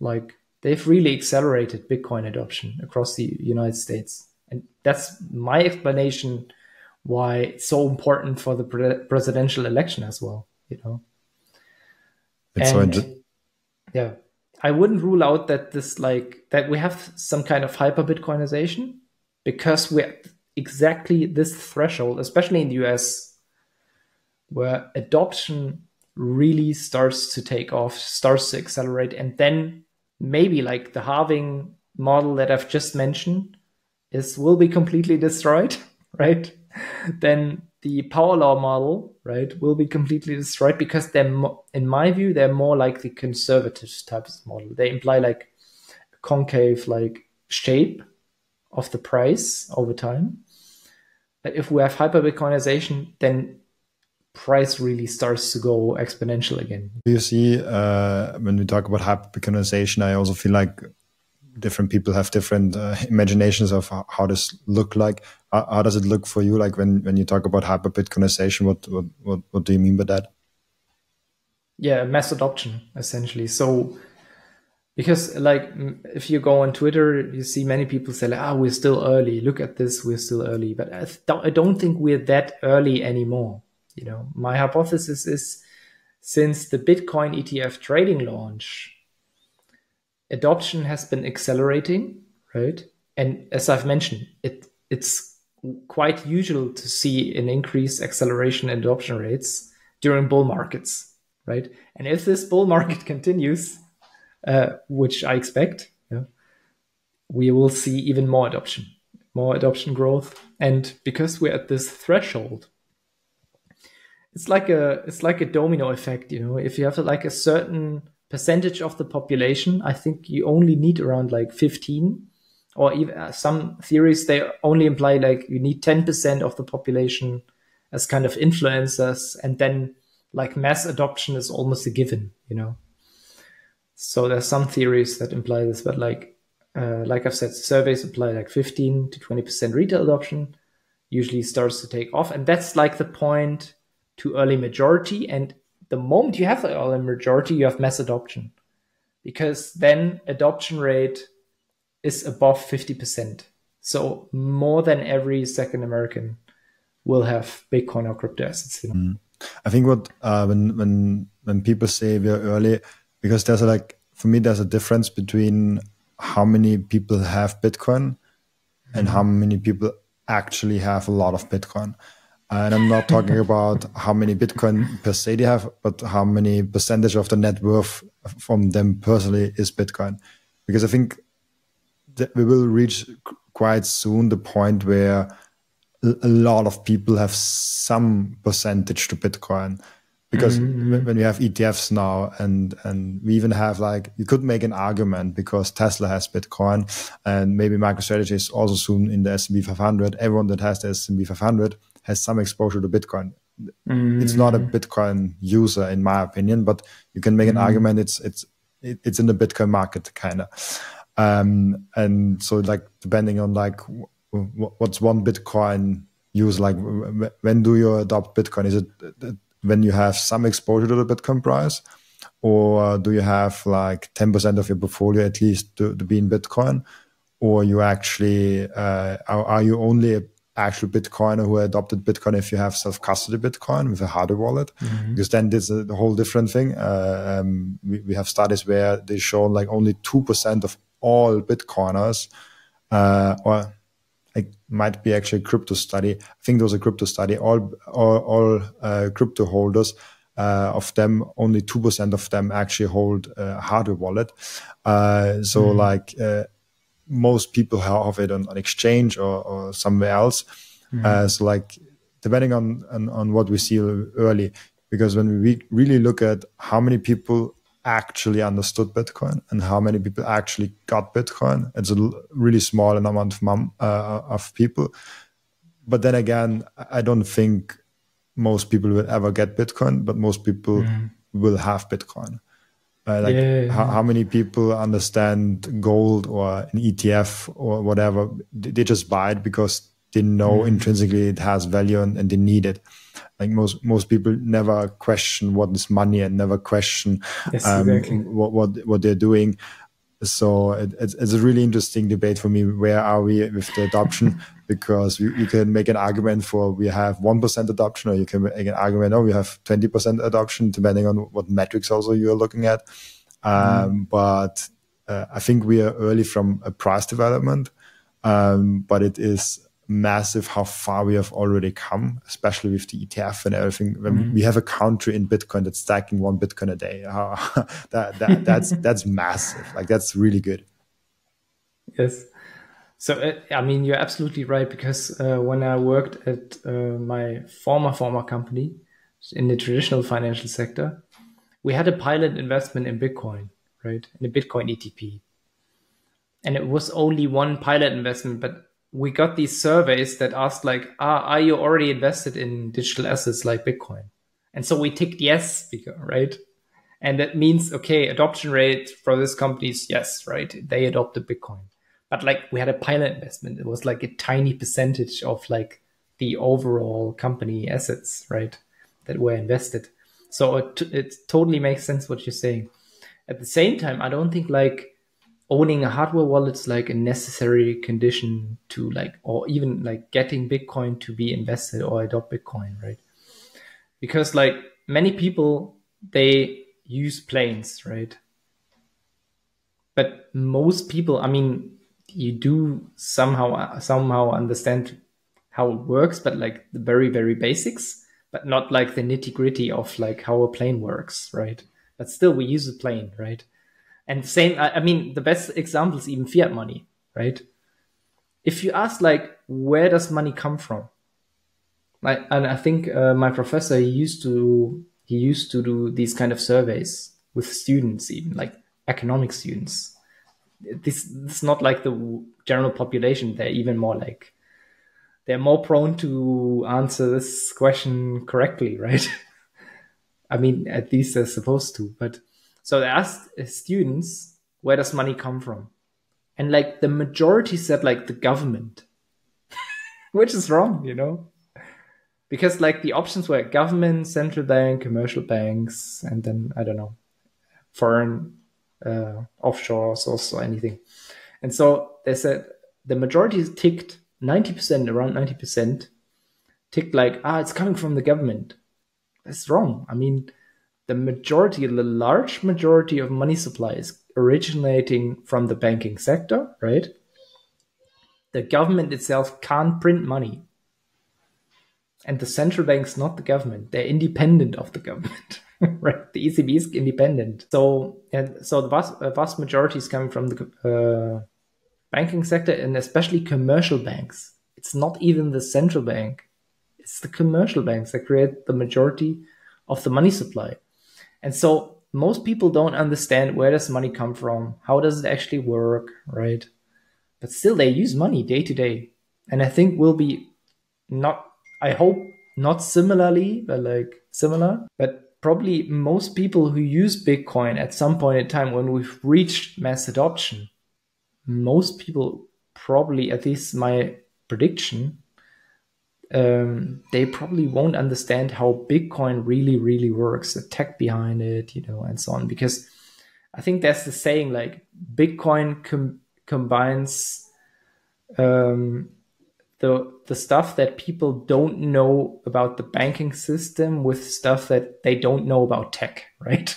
like they've really accelerated Bitcoin adoption across the United States, and that's my explanation why it's so important for the pre- presidential election as well. You know, and, so yeah. I wouldn't rule out that this like that we have some kind of hyper Bitcoinization because we're exactly this threshold, especially in the US, where adoption really starts to take off, starts to accelerate, and then maybe like the halving model that I've just mentioned is will be completely destroyed, *laughs* right? then the power law model, right, will be completely destroyed because they're, mo- in my view, they're more like the conservative types of model. They imply like a concave like shape of the price over time. But if we have hyper Bitcoinization, then price really starts to go exponential again. Do you see uh, when we talk about hyper Bitcoinization, I also feel like different people have different uh, imaginations of how, how this look like. How, how, does it look for you? Like when, when you talk about hyper Bitcoinization, what, what, what, what do you mean by that? Yeah, mass adoption essentially. So, because like if you go on Twitter, you see many people say, like, "Ah, oh, we're still early. Look at this, we're still early." But I don't, I don't think we're that early anymore. You know, my hypothesis is since the Bitcoin ETF trading launch, adoption has been accelerating, right? And as I've mentioned, it it's quite usual to see an increased acceleration in adoption rates during bull markets, right? And if this bull market *laughs* continues, uh, which I expect, yeah, we will see even more adoption, more adoption growth. And because we're at this threshold, it's like a it's like a domino effect, you know. If you have like a certain percentage of the population, I think you only need around like 15 or even uh, some theories, they only imply like you need 10% of the population as kind of influencers. And then like mass adoption is almost a given, you know? So there's some theories that imply this, but like, uh, like I've said, surveys apply like 15 to 20% retail adoption usually starts to take off. And that's like the point to early majority. And the moment you have a majority, you have mass adoption because then adoption rate is above 50%. So more than every second American will have Bitcoin or crypto assets. Mm. I think what uh, when when when people say we're early, because there's a, like for me there's a difference between how many people have Bitcoin and how many people actually have a lot of Bitcoin. And I'm not talking about how many Bitcoin per se they have, but how many percentage of the net worth from them personally is Bitcoin. Because I think that we will reach quite soon the point where a lot of people have some percentage to Bitcoin. Because mm-hmm. when we have ETFs now, and and we even have like you could make an argument because Tesla has Bitcoin, and maybe MicroStrategy is also soon in the S&P 500. Everyone that has the S&P 500 has some exposure to Bitcoin. Mm. It's not a Bitcoin user, in my opinion, but you can make an mm. argument. It's it's it's in the Bitcoin market, kind of. Um, and so, like, depending on like what's one Bitcoin use, like, when do you adopt Bitcoin? Is it when you have some exposure to the Bitcoin price, or do you have like ten percent of your portfolio at least to, to be in Bitcoin? or you actually uh, are, are, you only a actual Bitcoiner who adopted Bitcoin if you have self custody Bitcoin with a hardware wallet? Mm-hmm. Because then this is a whole different thing. Uh, um, we, we have studies where they show like only two percent of all Bitcoiners, uh, or it might be actually a crypto study. I think there was a crypto study. All all, all uh, crypto holders uh, of them, only two percent of them actually hold a hardware wallet. Uh, so mm. like uh, most people have it on, on exchange or, or, somewhere else. Mm. so like depending on, on on what we see early, because when we really look at how many people actually understood Bitcoin and how many people actually got Bitcoin. It's a really small amount of, mom, uh, of people. But then again, I don't think most people will ever get Bitcoin, but most people mm. will have Bitcoin. Uh, like yeah. How, how, many people understand gold or an ETF or whatever? They just buy it because they know mm. intrinsically it has value and, and they need it like most most people never question what is money and never question yes, um, exactly. what what what they're doing so it, it's, it's, a really interesting debate for me where are we with the adoption because we, you can make an argument for we have 1% adoption or you can make an argument oh we have 20% adoption depending on what metrics also you're looking at um, mm. but uh, i think we are early from a price development um, but it is massive how far we have already come, especially with the ETF and everything. When mm-hmm. we have a country in Bitcoin that's stacking one Bitcoin a day, *laughs* that, that that's that's massive. Like that's really good. Yes. So uh, I mean, you're absolutely right because uh, when I worked at uh, my former former company in the traditional financial sector, we had a pilot investment in Bitcoin, right, in a Bitcoin ETP, and it was only one pilot investment, but we got these surveys that asked like, ah, are you already invested in digital assets like Bitcoin? And so we ticked yes, right? And that means, okay, adoption rate for this company is yes, right? They adopted Bitcoin. But like we had a pilot investment. It was like a tiny percentage of like the overall company assets, right? That were invested. So it, it totally makes sense what you're saying. At the same time, I don't think like owning a hardware wallet is like a necessary condition to like or even like getting bitcoin to be invested or adopt bitcoin right because like many people they use planes right but most people i mean you do somehow somehow understand how it works but like the very very basics but not like the nitty gritty of like how a plane works right but still we use a plane right and same, I, mean, the best example is even fiat money, right? If you ask like, where does money come from? Like, and I think uh, my professor he used to he used to do these kind of surveys with students, even like economic students. This, is not like the general population. They're even more like they're more prone to answer this question correctly, *laughs* right? I mean, at least they're supposed to, but so they asked uh, students, where does money come from? And like the majority said like the government, *laughs* which is wrong, you know? Because like the options were government, central bank, commercial banks, and then I don't know, foreign uh, offshore source or anything. And so they said the majority ticked 90%, around 90%, ticked like, ah, it's coming from the government. That's wrong. I mean, the majority, the large majority of money supply is originating from the banking sector, right? The government itself can't print money. And the central bank's not the government. They're independent of the government, *laughs* *laughs* right? The ECB is independent. So, and so the vast, vast majority is coming from the uh, banking sector and especially commercial banks. It's not even the central bank. It's the commercial banks that create the majority of the money supply. And so most people don't understand where does money come from? How does it actually work, right? But still they use money day to day. And I think we'll be not I hope not similarly, but like similar, but probably most people who use Bitcoin at some point in time when we've reached mass adoption, most people probably, at least my prediction, um, they probably won't understand how Bitcoin really, really works, the tech behind it, you know, and so on. Because I think that's the saying like Bitcoin com- combines um, the the stuff that people don't know about the banking system with stuff that they don't know about tech, *laughs* right?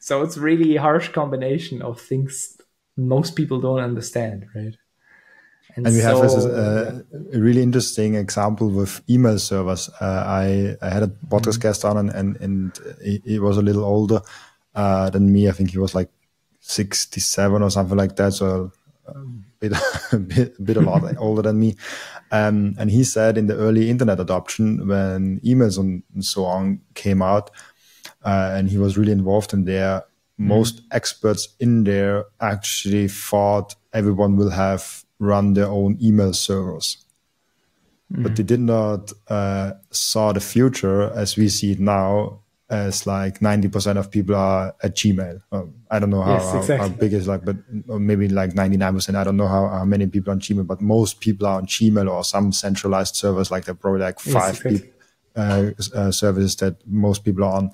so it's really a harsh combination of things most people don't understand, right? And, and we so, have this, uh, a really interesting example with email servers. Uh, I, I had a podcast mm-hmm. guest on, and and, and he, he, was a little older uh, than me. I think he was like sixty-seven or something like that. So a bit, a *laughs* bit, a bit a lot *laughs* older than me. Um, and he said in the early internet adoption, when emails and, so on came out, uh, and he was really involved in there. Mm-hmm. Most experts in there actually thought everyone will have run their own email servers. Mm-hmm. But they did not uh, saw the future as we see it now as like 90% of people are at Gmail. Um, I don't know how, yes, exactly. how, how, big it's like, but maybe like 99%. I don't know how, how many people on Gmail, but most people are on Gmail or some centralized servers. Like they're probably like five yes, exactly. people, uh, uh, services that most people are on.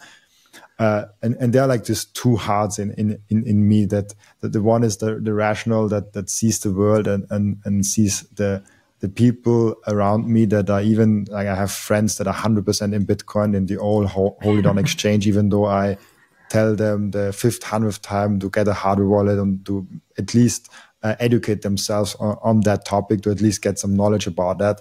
Uh, and and there are like these two hearts in in in, in me that that the one is the the rational that that sees the world and and and sees the the people around me that are even like I have friends that are hundred percent in Bitcoin and they all hold it on *laughs* exchange, even though I tell them the fifth hundredth time to get a hardware wallet and to at least uh, educate themselves on, on, that topic to at least get some knowledge about that.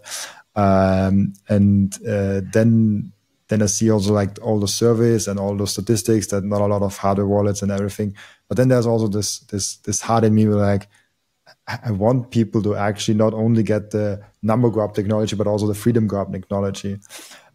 Um, and uh, then then I see also like all the surveys and all the statistics that not a lot of hardware wallets and everything. But then there's also this this this heart in me like I want people to actually not only get the number grab technology but also the freedom grab technology.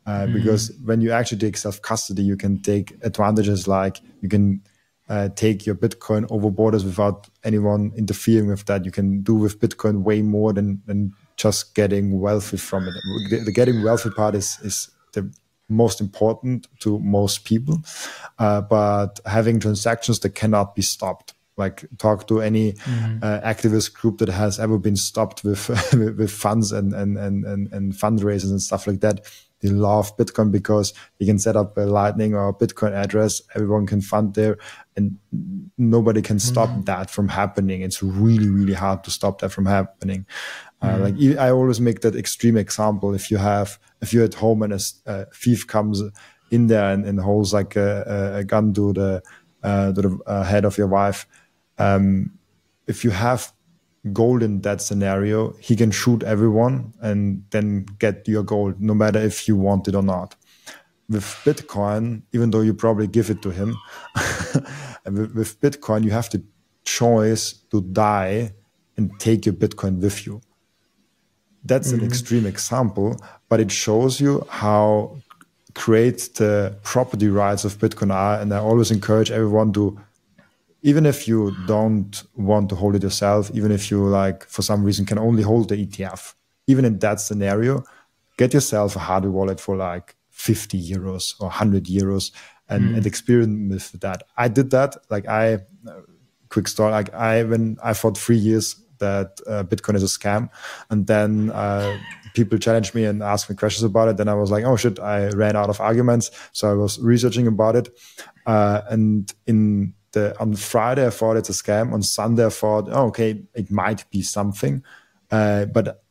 Uh, mm. Because when you actually take self custody, you can take advantages like you can uh, take your Bitcoin over borders without anyone interfering with that. You can do with Bitcoin way more than, than just getting wealthy from it. The, the getting wealthy part is is the most important to most people. Uh, but having transactions that cannot be stopped, like talk to any mm-hmm. uh, activist group that has ever been stopped *laughs* with with funds and, and and and and fundraisers and stuff like that. They love Bitcoin because you can set up a Lightning or a Bitcoin address. Everyone can fund there, and nobody can stop mm-hmm. that from happening. It's really, really hard to stop that from happening. Uh, mm-hmm. like I always make that extreme example. If you have, if you're at home and a, a thief comes in there and, and holds like a, a, gun to the uh, to the uh, head of your wife, um, if you have gold in that scenario, he can shoot everyone and then get your gold, no matter if you want it or not. With Bitcoin, even though you probably give it to him, *laughs* with, with Bitcoin, you have the choice to die and take your Bitcoin with you that's mm-hmm. an extreme example, but it shows you how great the property rights of Bitcoin are. And I always encourage everyone to, even if you don't want to hold it yourself, even if you like for some reason can only hold the ETF, even in that scenario, get yourself a hardware wallet for like 50 euros or 100 euros and, mm. and experience with that. I did that. Like I, quick story, like I, when I thought three years that uh, Bitcoin is a scam. And then uh, people challenged me and asked me questions about it. Then I was like, oh shit, I ran out of arguments. So I was researching about it. Uh, and in the on Friday, I thought it's a scam. On Sunday, I thought, oh, okay, it might be something. Uh, but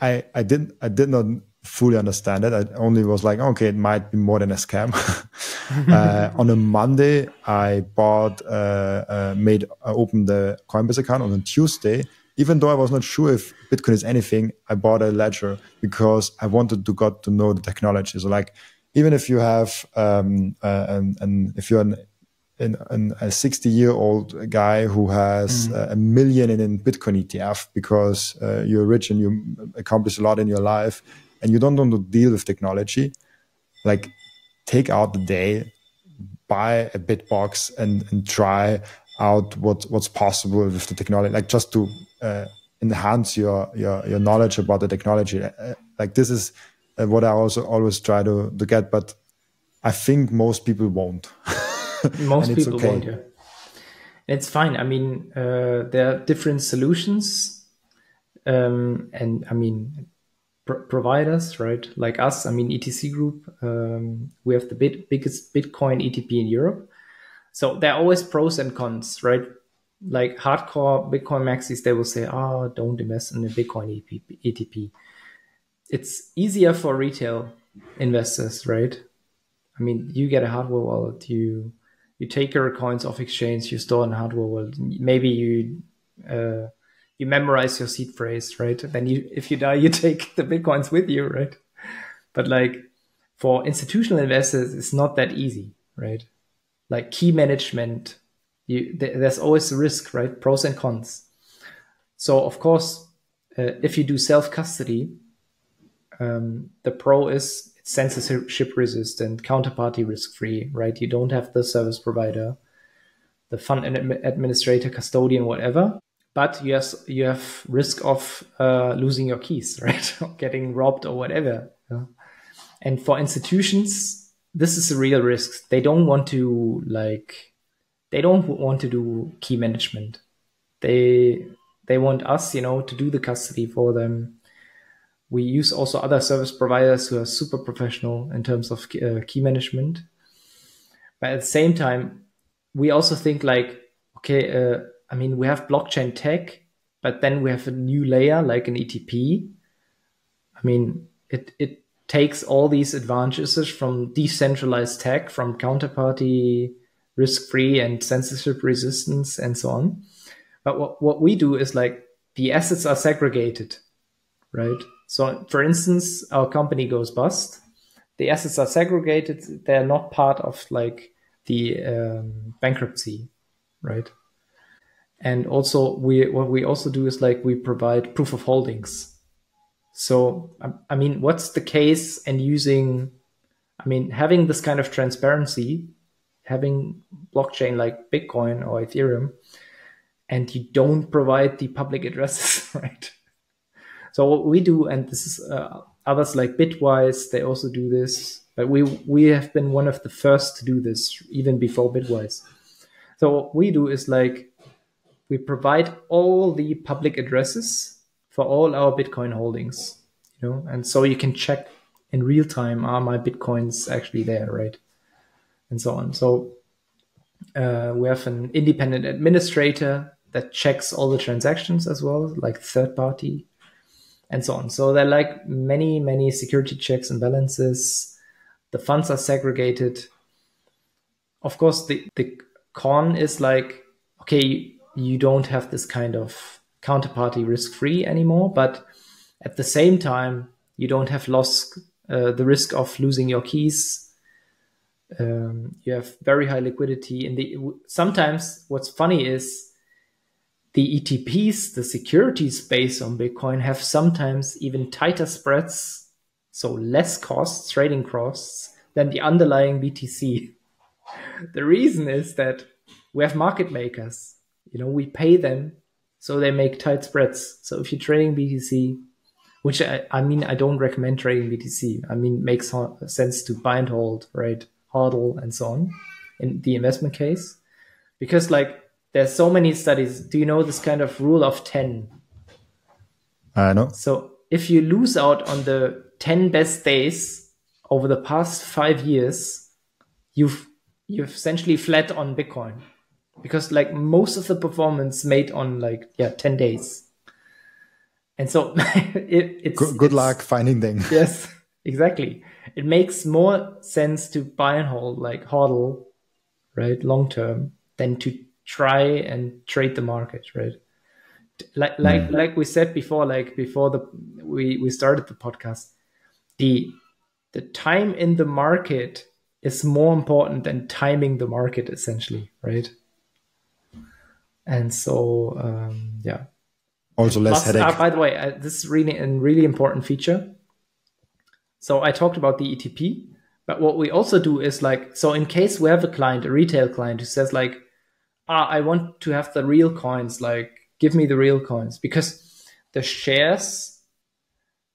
I I didn't I did not fully understand it. I only was like, okay, it might be more than a scam. *laughs* uh, *laughs* on a Monday, I bought, uh, uh, made, I opened the Coinbase account. On a Tuesday, even though I was not sure if Bitcoin is anything, I bought a ledger because I wanted to got to know the technology. So like, even if you have, um, uh, and, and if you're an an, an, a 60 year old guy who has mm. uh, a million in, in Bitcoin ETF because uh, you're rich and you accomplish a lot in your life and you don't want to deal with technology, like take out the day, buy a Bitbox and, and try out what what's possible with the technology, like just to uh, enhance your, your your knowledge about the technology. Uh, like this is uh, what I also always try to to get, but I think most people won't. *laughs* *laughs* most people okay. won't. Yeah. It's fine. I mean, uh, there are different solutions, um, and I mean, providers, right? Like us, I mean, ETC Group, um, we have the bit, biggest Bitcoin ETP in Europe. So there are always pros and cons, right? like hardcore Bitcoin maxis, they will say, "Oh, don't invest in a Bitcoin ETP." It's easier for retail investors, right? I mean, you get a hardware wallet, you you take your coins off exchange, you store in hardware wallet. Maybe you uh, you memorize your seed phrase, right? Then you, if you die, *laughs* you take the bitcoins with you, right? But like for institutional investors, it's not that easy, right? Like key management, you th- there's always a risk, right? Pros and cons. So of course, uh, if you do self custody, um, the pro is censorship resistant, counterparty risk free, right? You don't have the service provider, the fund administrator, custodian, whatever. But have you have risk of uh, losing your keys, *laughs* right? Getting robbed or whatever. And for institutions, this is a real risk. They don't want to like they don't want to do key management. They they want us, you know, to do the custody for them we use also other service providers who are super professional in terms of uh, key management. But at the same time, we also think like, okay, uh, I mean, we have blockchain tech, but then we have a new layer like an ETP. I mean, it, it takes all these advantages from decentralized tech, from counterparty risk free and censorship resistance and so on. But what, what we do is like the assets are segregated, right? So, for instance, our company goes bust. The assets are segregated. They're not part of like the um, bankruptcy, right? And also, we what we also do is like we provide proof of holdings. So, I, I mean, what's the case? And using, I mean, having this kind of transparency, having blockchain like Bitcoin or Ethereum, and you don't provide the public addresses, *laughs* right? So what we do, and this is uh, others like Bitwise, they also do this, but we we have been one of the first to do this even before Bitwise. So what we do is like we provide all the public addresses for all our Bitcoin holdings, you know, and so you can check in real time are my bitcoins actually there, right, and so on. So uh, we have an independent administrator that checks all the transactions as well, like third party and so on. So there are like many, many security checks and balances. The funds are segregated. Of course, the, the con is like, okay, you don't have this kind of counterparty risk free anymore, but at the same time, you don't have lost uh, the risk of losing your keys. Um, you have very high liquidity. In the sometimes, what's funny is the ETPs, the securities based on Bitcoin, have sometimes even tighter spreads, so less costs, trading costs, than the underlying BTC. *laughs* the reason is that we have market makers. You know, we pay them so they make tight spreads. So if you're trading BTC, which I, I mean, I don't recommend trading BTC. I mean, it makes sense to buy and hold, right? Hodl and so on in the investment case. Because like there's so many studies. Do you know this kind of rule of 10? I know. So if you lose out on the 10 best days over the past five years, you've, you've essentially flat on Bitcoin because like most of the performance made on like, yeah, 10 days. And so *laughs* it, it's good, good it's, luck finding them. *laughs* yes, exactly. It makes more sense to buy and hold like hodl, right, long term, than to try and trade the market, right? Like like mm. like we said before, like before the we we started the podcast, the the time in the market is more important than timing the market, essentially, right? And so um, yeah. Also less Plus, headache. Uh, by the way, uh, this is really a really important feature. So I talked about the ETP, but what we also do is like, so in case we have a client, a retail client who says like, ah, I want to have the real coins, like give me the real coins because the shares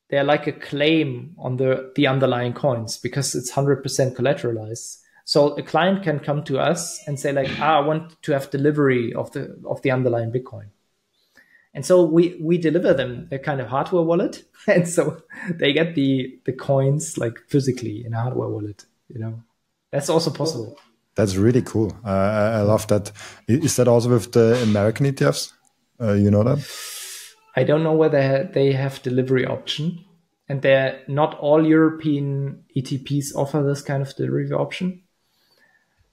they're like a claim on the the underlying coins because it's 100% collateralized. So a client can come to us and say like, ah, I want to have delivery of the of the underlying Bitcoin. And so we we deliver them a kind of hardware wallet, *laughs* and so they get the the coins like physically in a hardware wallet. You know, that's also possible That's really cool. Uh, I, love that. Is that also with the American ETFs? Uh, you know that? I don't know whether they have delivery option, and they're not all European ETPs offer this kind of delivery option.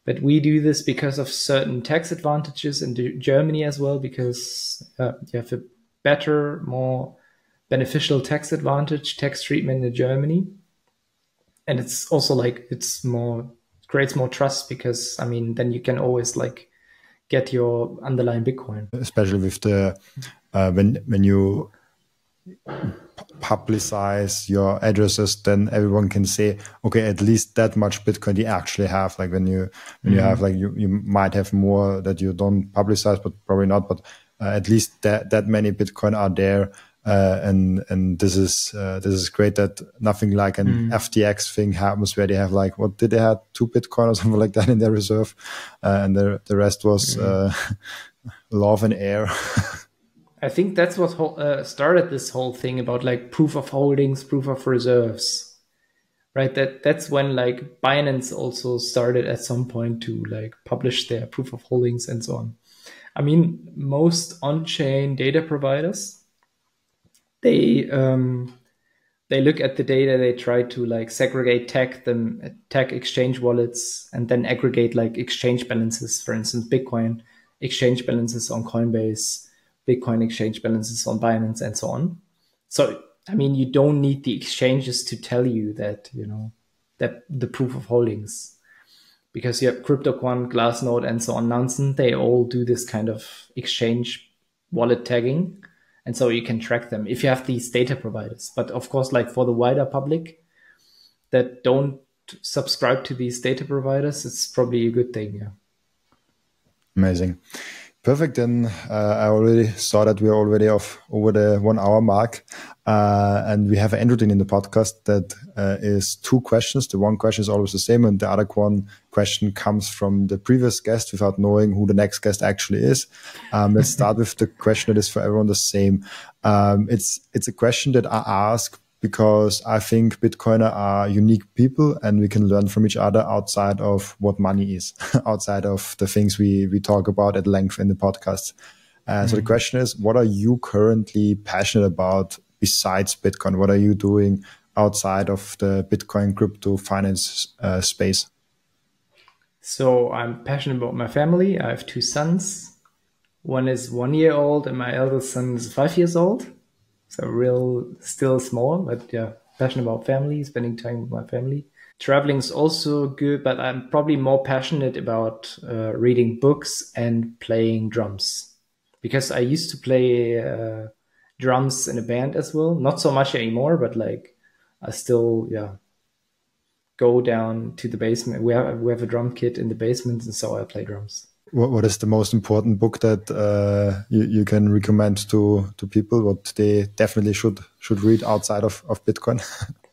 But we do this because of certain tax advantages in Germany as well, because uh, you have a better, more beneficial tax advantage, tax treatment in Germany. And it's also like it's more creates more trust because I mean then you can always like get your underlying Bitcoin. Especially with the uh, when when you publicize your addresses, then everyone can say, okay, at least that much Bitcoin you actually have. Like when you when mm-hmm. you have like you you might have more that you don't publicize, but probably not. But uh, at least that that many Bitcoin are there. Uh, and and this is uh, this is great that nothing like an mm. FTX thing happens where they have like what did they have two Bitcoin or *laughs* something like that in their reserve, uh, and the the rest was mm. *laughs* love and air. *laughs* I think that's what uh, started this whole thing about like proof of holdings, proof of reserves, right? That that's when like Binance also started at some point to like publish their proof of holdings and so on. I mean, most on-chain data providers, they um, they look at the data, they try to like segregate tag them, tag exchange wallets, and then aggregate like exchange balances. For instance, Bitcoin exchange balances on Coinbase Bitcoin exchange balances on Binance and so on. So, I mean, you don't need the exchanges to tell you that, you know, that the proof of holdings because you have CryptoQuant, Glassnode, and so on. Nansen, they all do this kind of exchange wallet tagging. And so you can track them if you have these data providers. But of course, like for the wider public that don't subscribe to these data providers, it's probably a good thing. Yeah. Amazing. Perfect. Then uh, I already saw that we're already off over the one hour mark. Uh, and we have entered in the podcast that uh, is two questions. The one question is always the same, and the other one question comes from the previous guest without knowing who the next guest actually is. Um, let's start with the question that is for everyone the same. Um, it's it's a question that I ask because I think Bitcoiner are unique people and we can learn from each other outside of what money is, *laughs* outside of the things we, we talk about at length in the podcast. Uh, mm-hmm. So the mm-hmm. question is, what are you currently passionate about besides Bitcoin? What are you doing outside of the Bitcoin crypto finance uh, space? So I'm passionate about my family. I have two sons. One is one year old and my eldest son is five years old. So real, still small, but yeah, passionate about family, spending time with my family. Traveling is also good, but I'm probably more passionate about uh, reading books and playing drums because I used to play uh, drums in a band as well. Not so much anymore, but like I still, yeah, go down to the basement. We have we have a drum kit in the basement, and so I play drums. What, what is the most important book that uh, you, you can recommend to to people? What they definitely should should read outside of of Bitcoin? *laughs*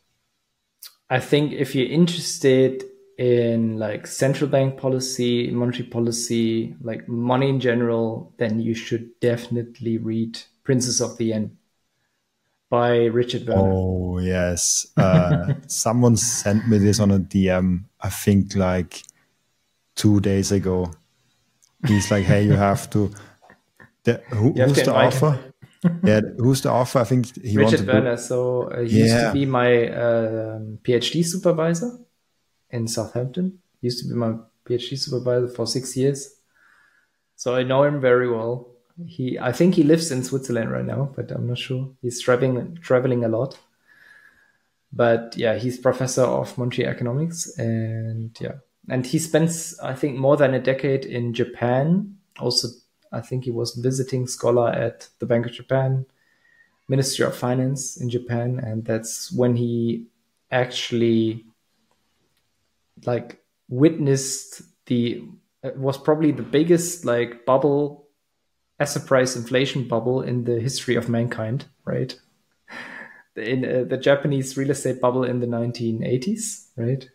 I think if you're interested in like central bank policy, monetary policy, like money in general, then you should definitely read Princes of the Yen by Richard Werner. Oh yes, uh, *laughs* someone sent me this on a DM. I think like two days ago he's like, hey, you have to. The, who, who's the author? *laughs* yeah, who's the author? I think he Richard Werner. So uh, he yeah. used to be my uh, PhD supervisor in Southampton. He used to be my PhD supervisor for six years. So I know him very well. He, I think he lives in Switzerland right now, but I'm not sure. He's traveling traveling a lot. But yeah, he's professor of monetary economics, and yeah, and he spends, I think, more than a decade in Japan. Also, I think he was visiting scholar at the Bank of Japan, Ministry of Finance in Japan, and that's when he actually like witnessed the was probably the biggest like bubble asset price inflation bubble in the history of mankind, right? *laughs* In uh, the Japanese real estate bubble in the 1980s, right?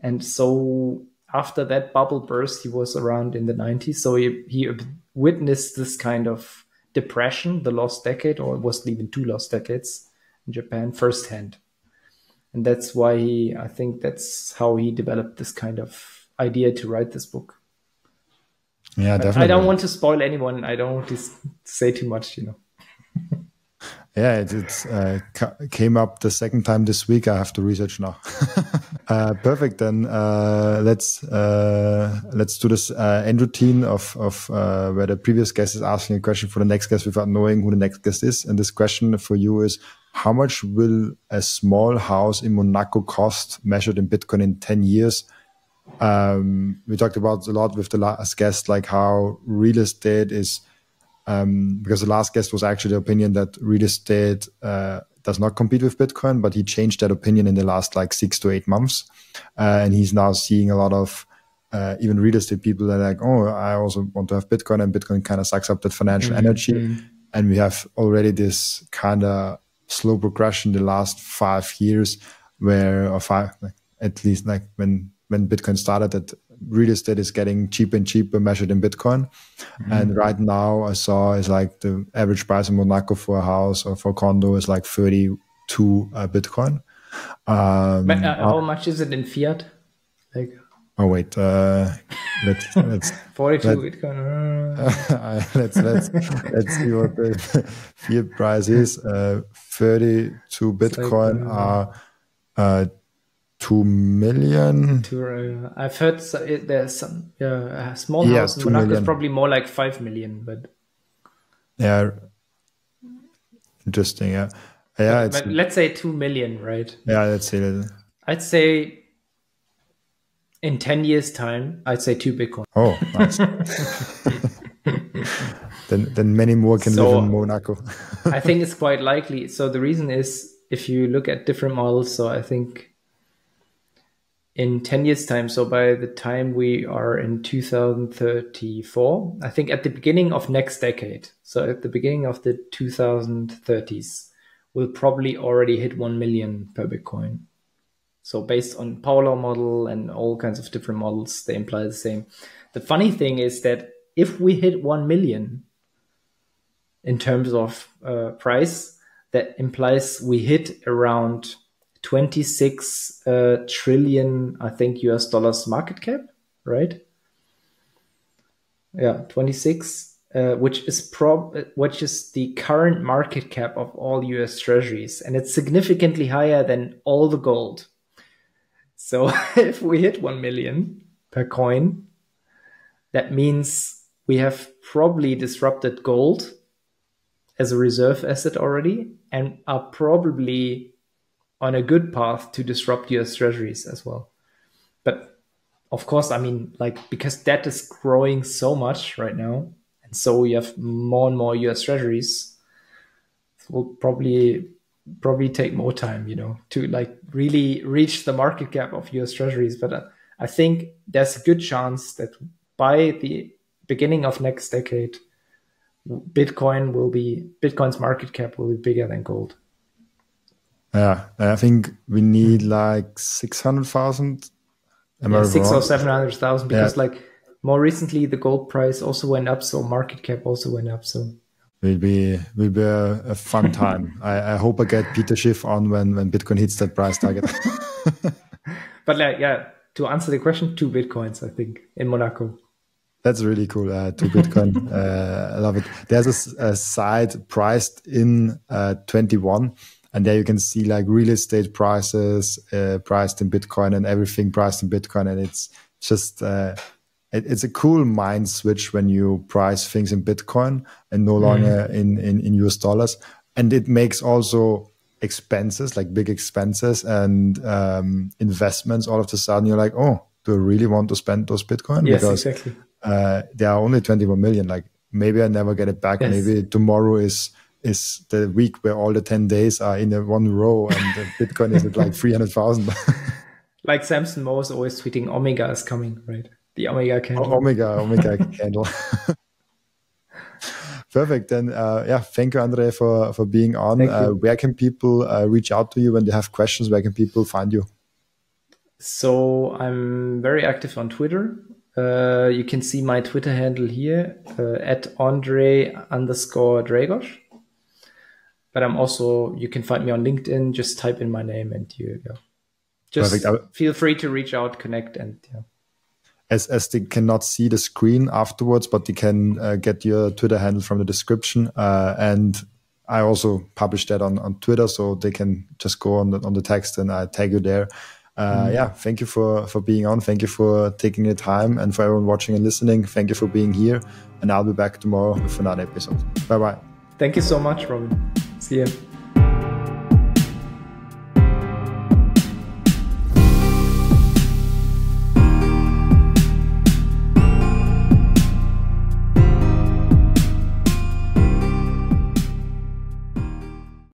And so after that bubble burst, he was around in the 90s. So he, he witnessed this kind of depression, the lost decade, or it was even two lost decades in Japan firsthand. And that's why he, I think that's how he developed this kind of idea to write this book. Yeah, but definitely. I don't want to spoil anyone. I don't want to say too much, you know. *laughs* yeah, it it's, uh, came up the second time this week. I have to research now. *laughs* uh, perfect. Then uh, let's uh, let's do this uh, end routine of of uh, where the previous guest is asking a question for the next guest without knowing who the next guest is. And this question for you is: How much will a small house in Monaco cost measured in Bitcoin in ten years? Um, we talked about a lot with the last guest, like how real estate is, um, because the last guest was actually the opinion that real estate uh, does not compete with Bitcoin, but he changed that opinion in the last like six to eight months, uh, and he's now seeing a lot of uh, even real estate people that are like, oh, I also want to have Bitcoin, and Bitcoin kind of sucks up that financial mm-hmm. energy, mm-hmm. and we have already this kind of slow progression the last five years, where or five, like, at least like when when Bitcoin started that real estate is getting cheaper and cheaper measured in Bitcoin. Mm-hmm. And right now I saw is like the average price in Monaco for a house or for a condo is like 32 uh, Bitcoin. Um, but, uh, how much is it in fiat? Like Oh wait, uh, let's *laughs* let's forty-two let, Bitcoin. *laughs* Uh, let's let's let's see what the fiat price is. Uh, Thirty-two Bitcoin like, uh, are uh, two million. Two, uh, I've heard there's some yeah, small yeah, house in Monaco is probably more like five million, but yeah, interesting. Yeah, yeah. But, but let's say two million, right? Yeah, let's say that. I'd say in ten years' time, I'd say two Bitcoin. Oh, nice. *laughs* then, then many more can so, live in Monaco. I think it's quite likely. So the reason is if you look at different models. So I think in 10 years time. So by the time we are in 2034 i think at the beginning of next decade so at the beginning of the 2030s we'll probably already hit 1 million per bitcoin. So based on power law model and all kinds of different models they imply the same. The funny thing is that if we hit 1 million in terms of uh, price that implies we hit around 26 uh, trillion, I think, US dollars market cap, right? Yeah, 26, uh, which is prob, which is the current market cap of all US treasuries, and it's significantly higher than all the gold. So *laughs* if we hit 1 million per coin, that means we have probably disrupted gold as a reserve asset already and are probably on a good path to disrupt US treasuries as well. But of course, I mean, like, because debt is growing so much right now, and so you have more and more US treasuries, will probably probably take more time, you know, to like really reach the market cap of US treasuries. But uh, I think there's a good chance that by the beginning of next decade, Bitcoin will be Bitcoin's market cap will be bigger than gold. Yeah, I think we need like six hundred thousand. Yeah, six or seven hundred thousand because yeah. like more recently the gold price also went up, so market cap also went up. So will be will be a, a fun *laughs* time. I, I, hope I get Peter Schiff on when when Bitcoin hits that price target. *laughs* but like, yeah, to answer the question, two bitcoins I think in Monaco. That's really cool. Uh, two Bitcoin. *laughs* uh, I love it. There's a, a site priced in uh, 21 and there you can see like real estate prices uh, priced in bitcoin and everything priced in bitcoin and it's just uh, it, it's a cool mind switch when you price things in bitcoin and no longer mm. in, in in us dollars and it makes also expenses like big expenses and um, investments all of a sudden you're like oh do i really want to spend those bitcoin yes, because exactly. uh, there are only 21 million like maybe i never get it back yes. maybe tomorrow is is the week where all the 10 days are in a one row and *laughs* Bitcoin is at like 300,000. like Samson Mow is always tweeting Omega is coming, right? The Omega candle. Omega, Omega *laughs* candle. *laughs* Perfect. Then, uh, yeah, thank you, Andre, for, for being on. Uh, where can people uh, reach out to you when they have questions? Where can people find you? So I'm very active on Twitter. Uh, you can see my Twitter handle here uh, at Andre underscore Dragosch but I'm also you can find me on LinkedIn. Just type in my name and you yeah. Just Perfect. feel free to reach out, connect, and yeah. as as they cannot see the screen afterwards, but they can uh, get your Twitter handle from the description. Uh, and I also publish that on, on Twitter, so they can just go on the on the text and I tag you there. Uh, mm. Yeah, thank you for for being on. Thank you for taking the time, and for everyone watching and listening. Thank you for being here, and I'll be back tomorrow with another episode. Bye bye. Thank you so much, Robin. See you.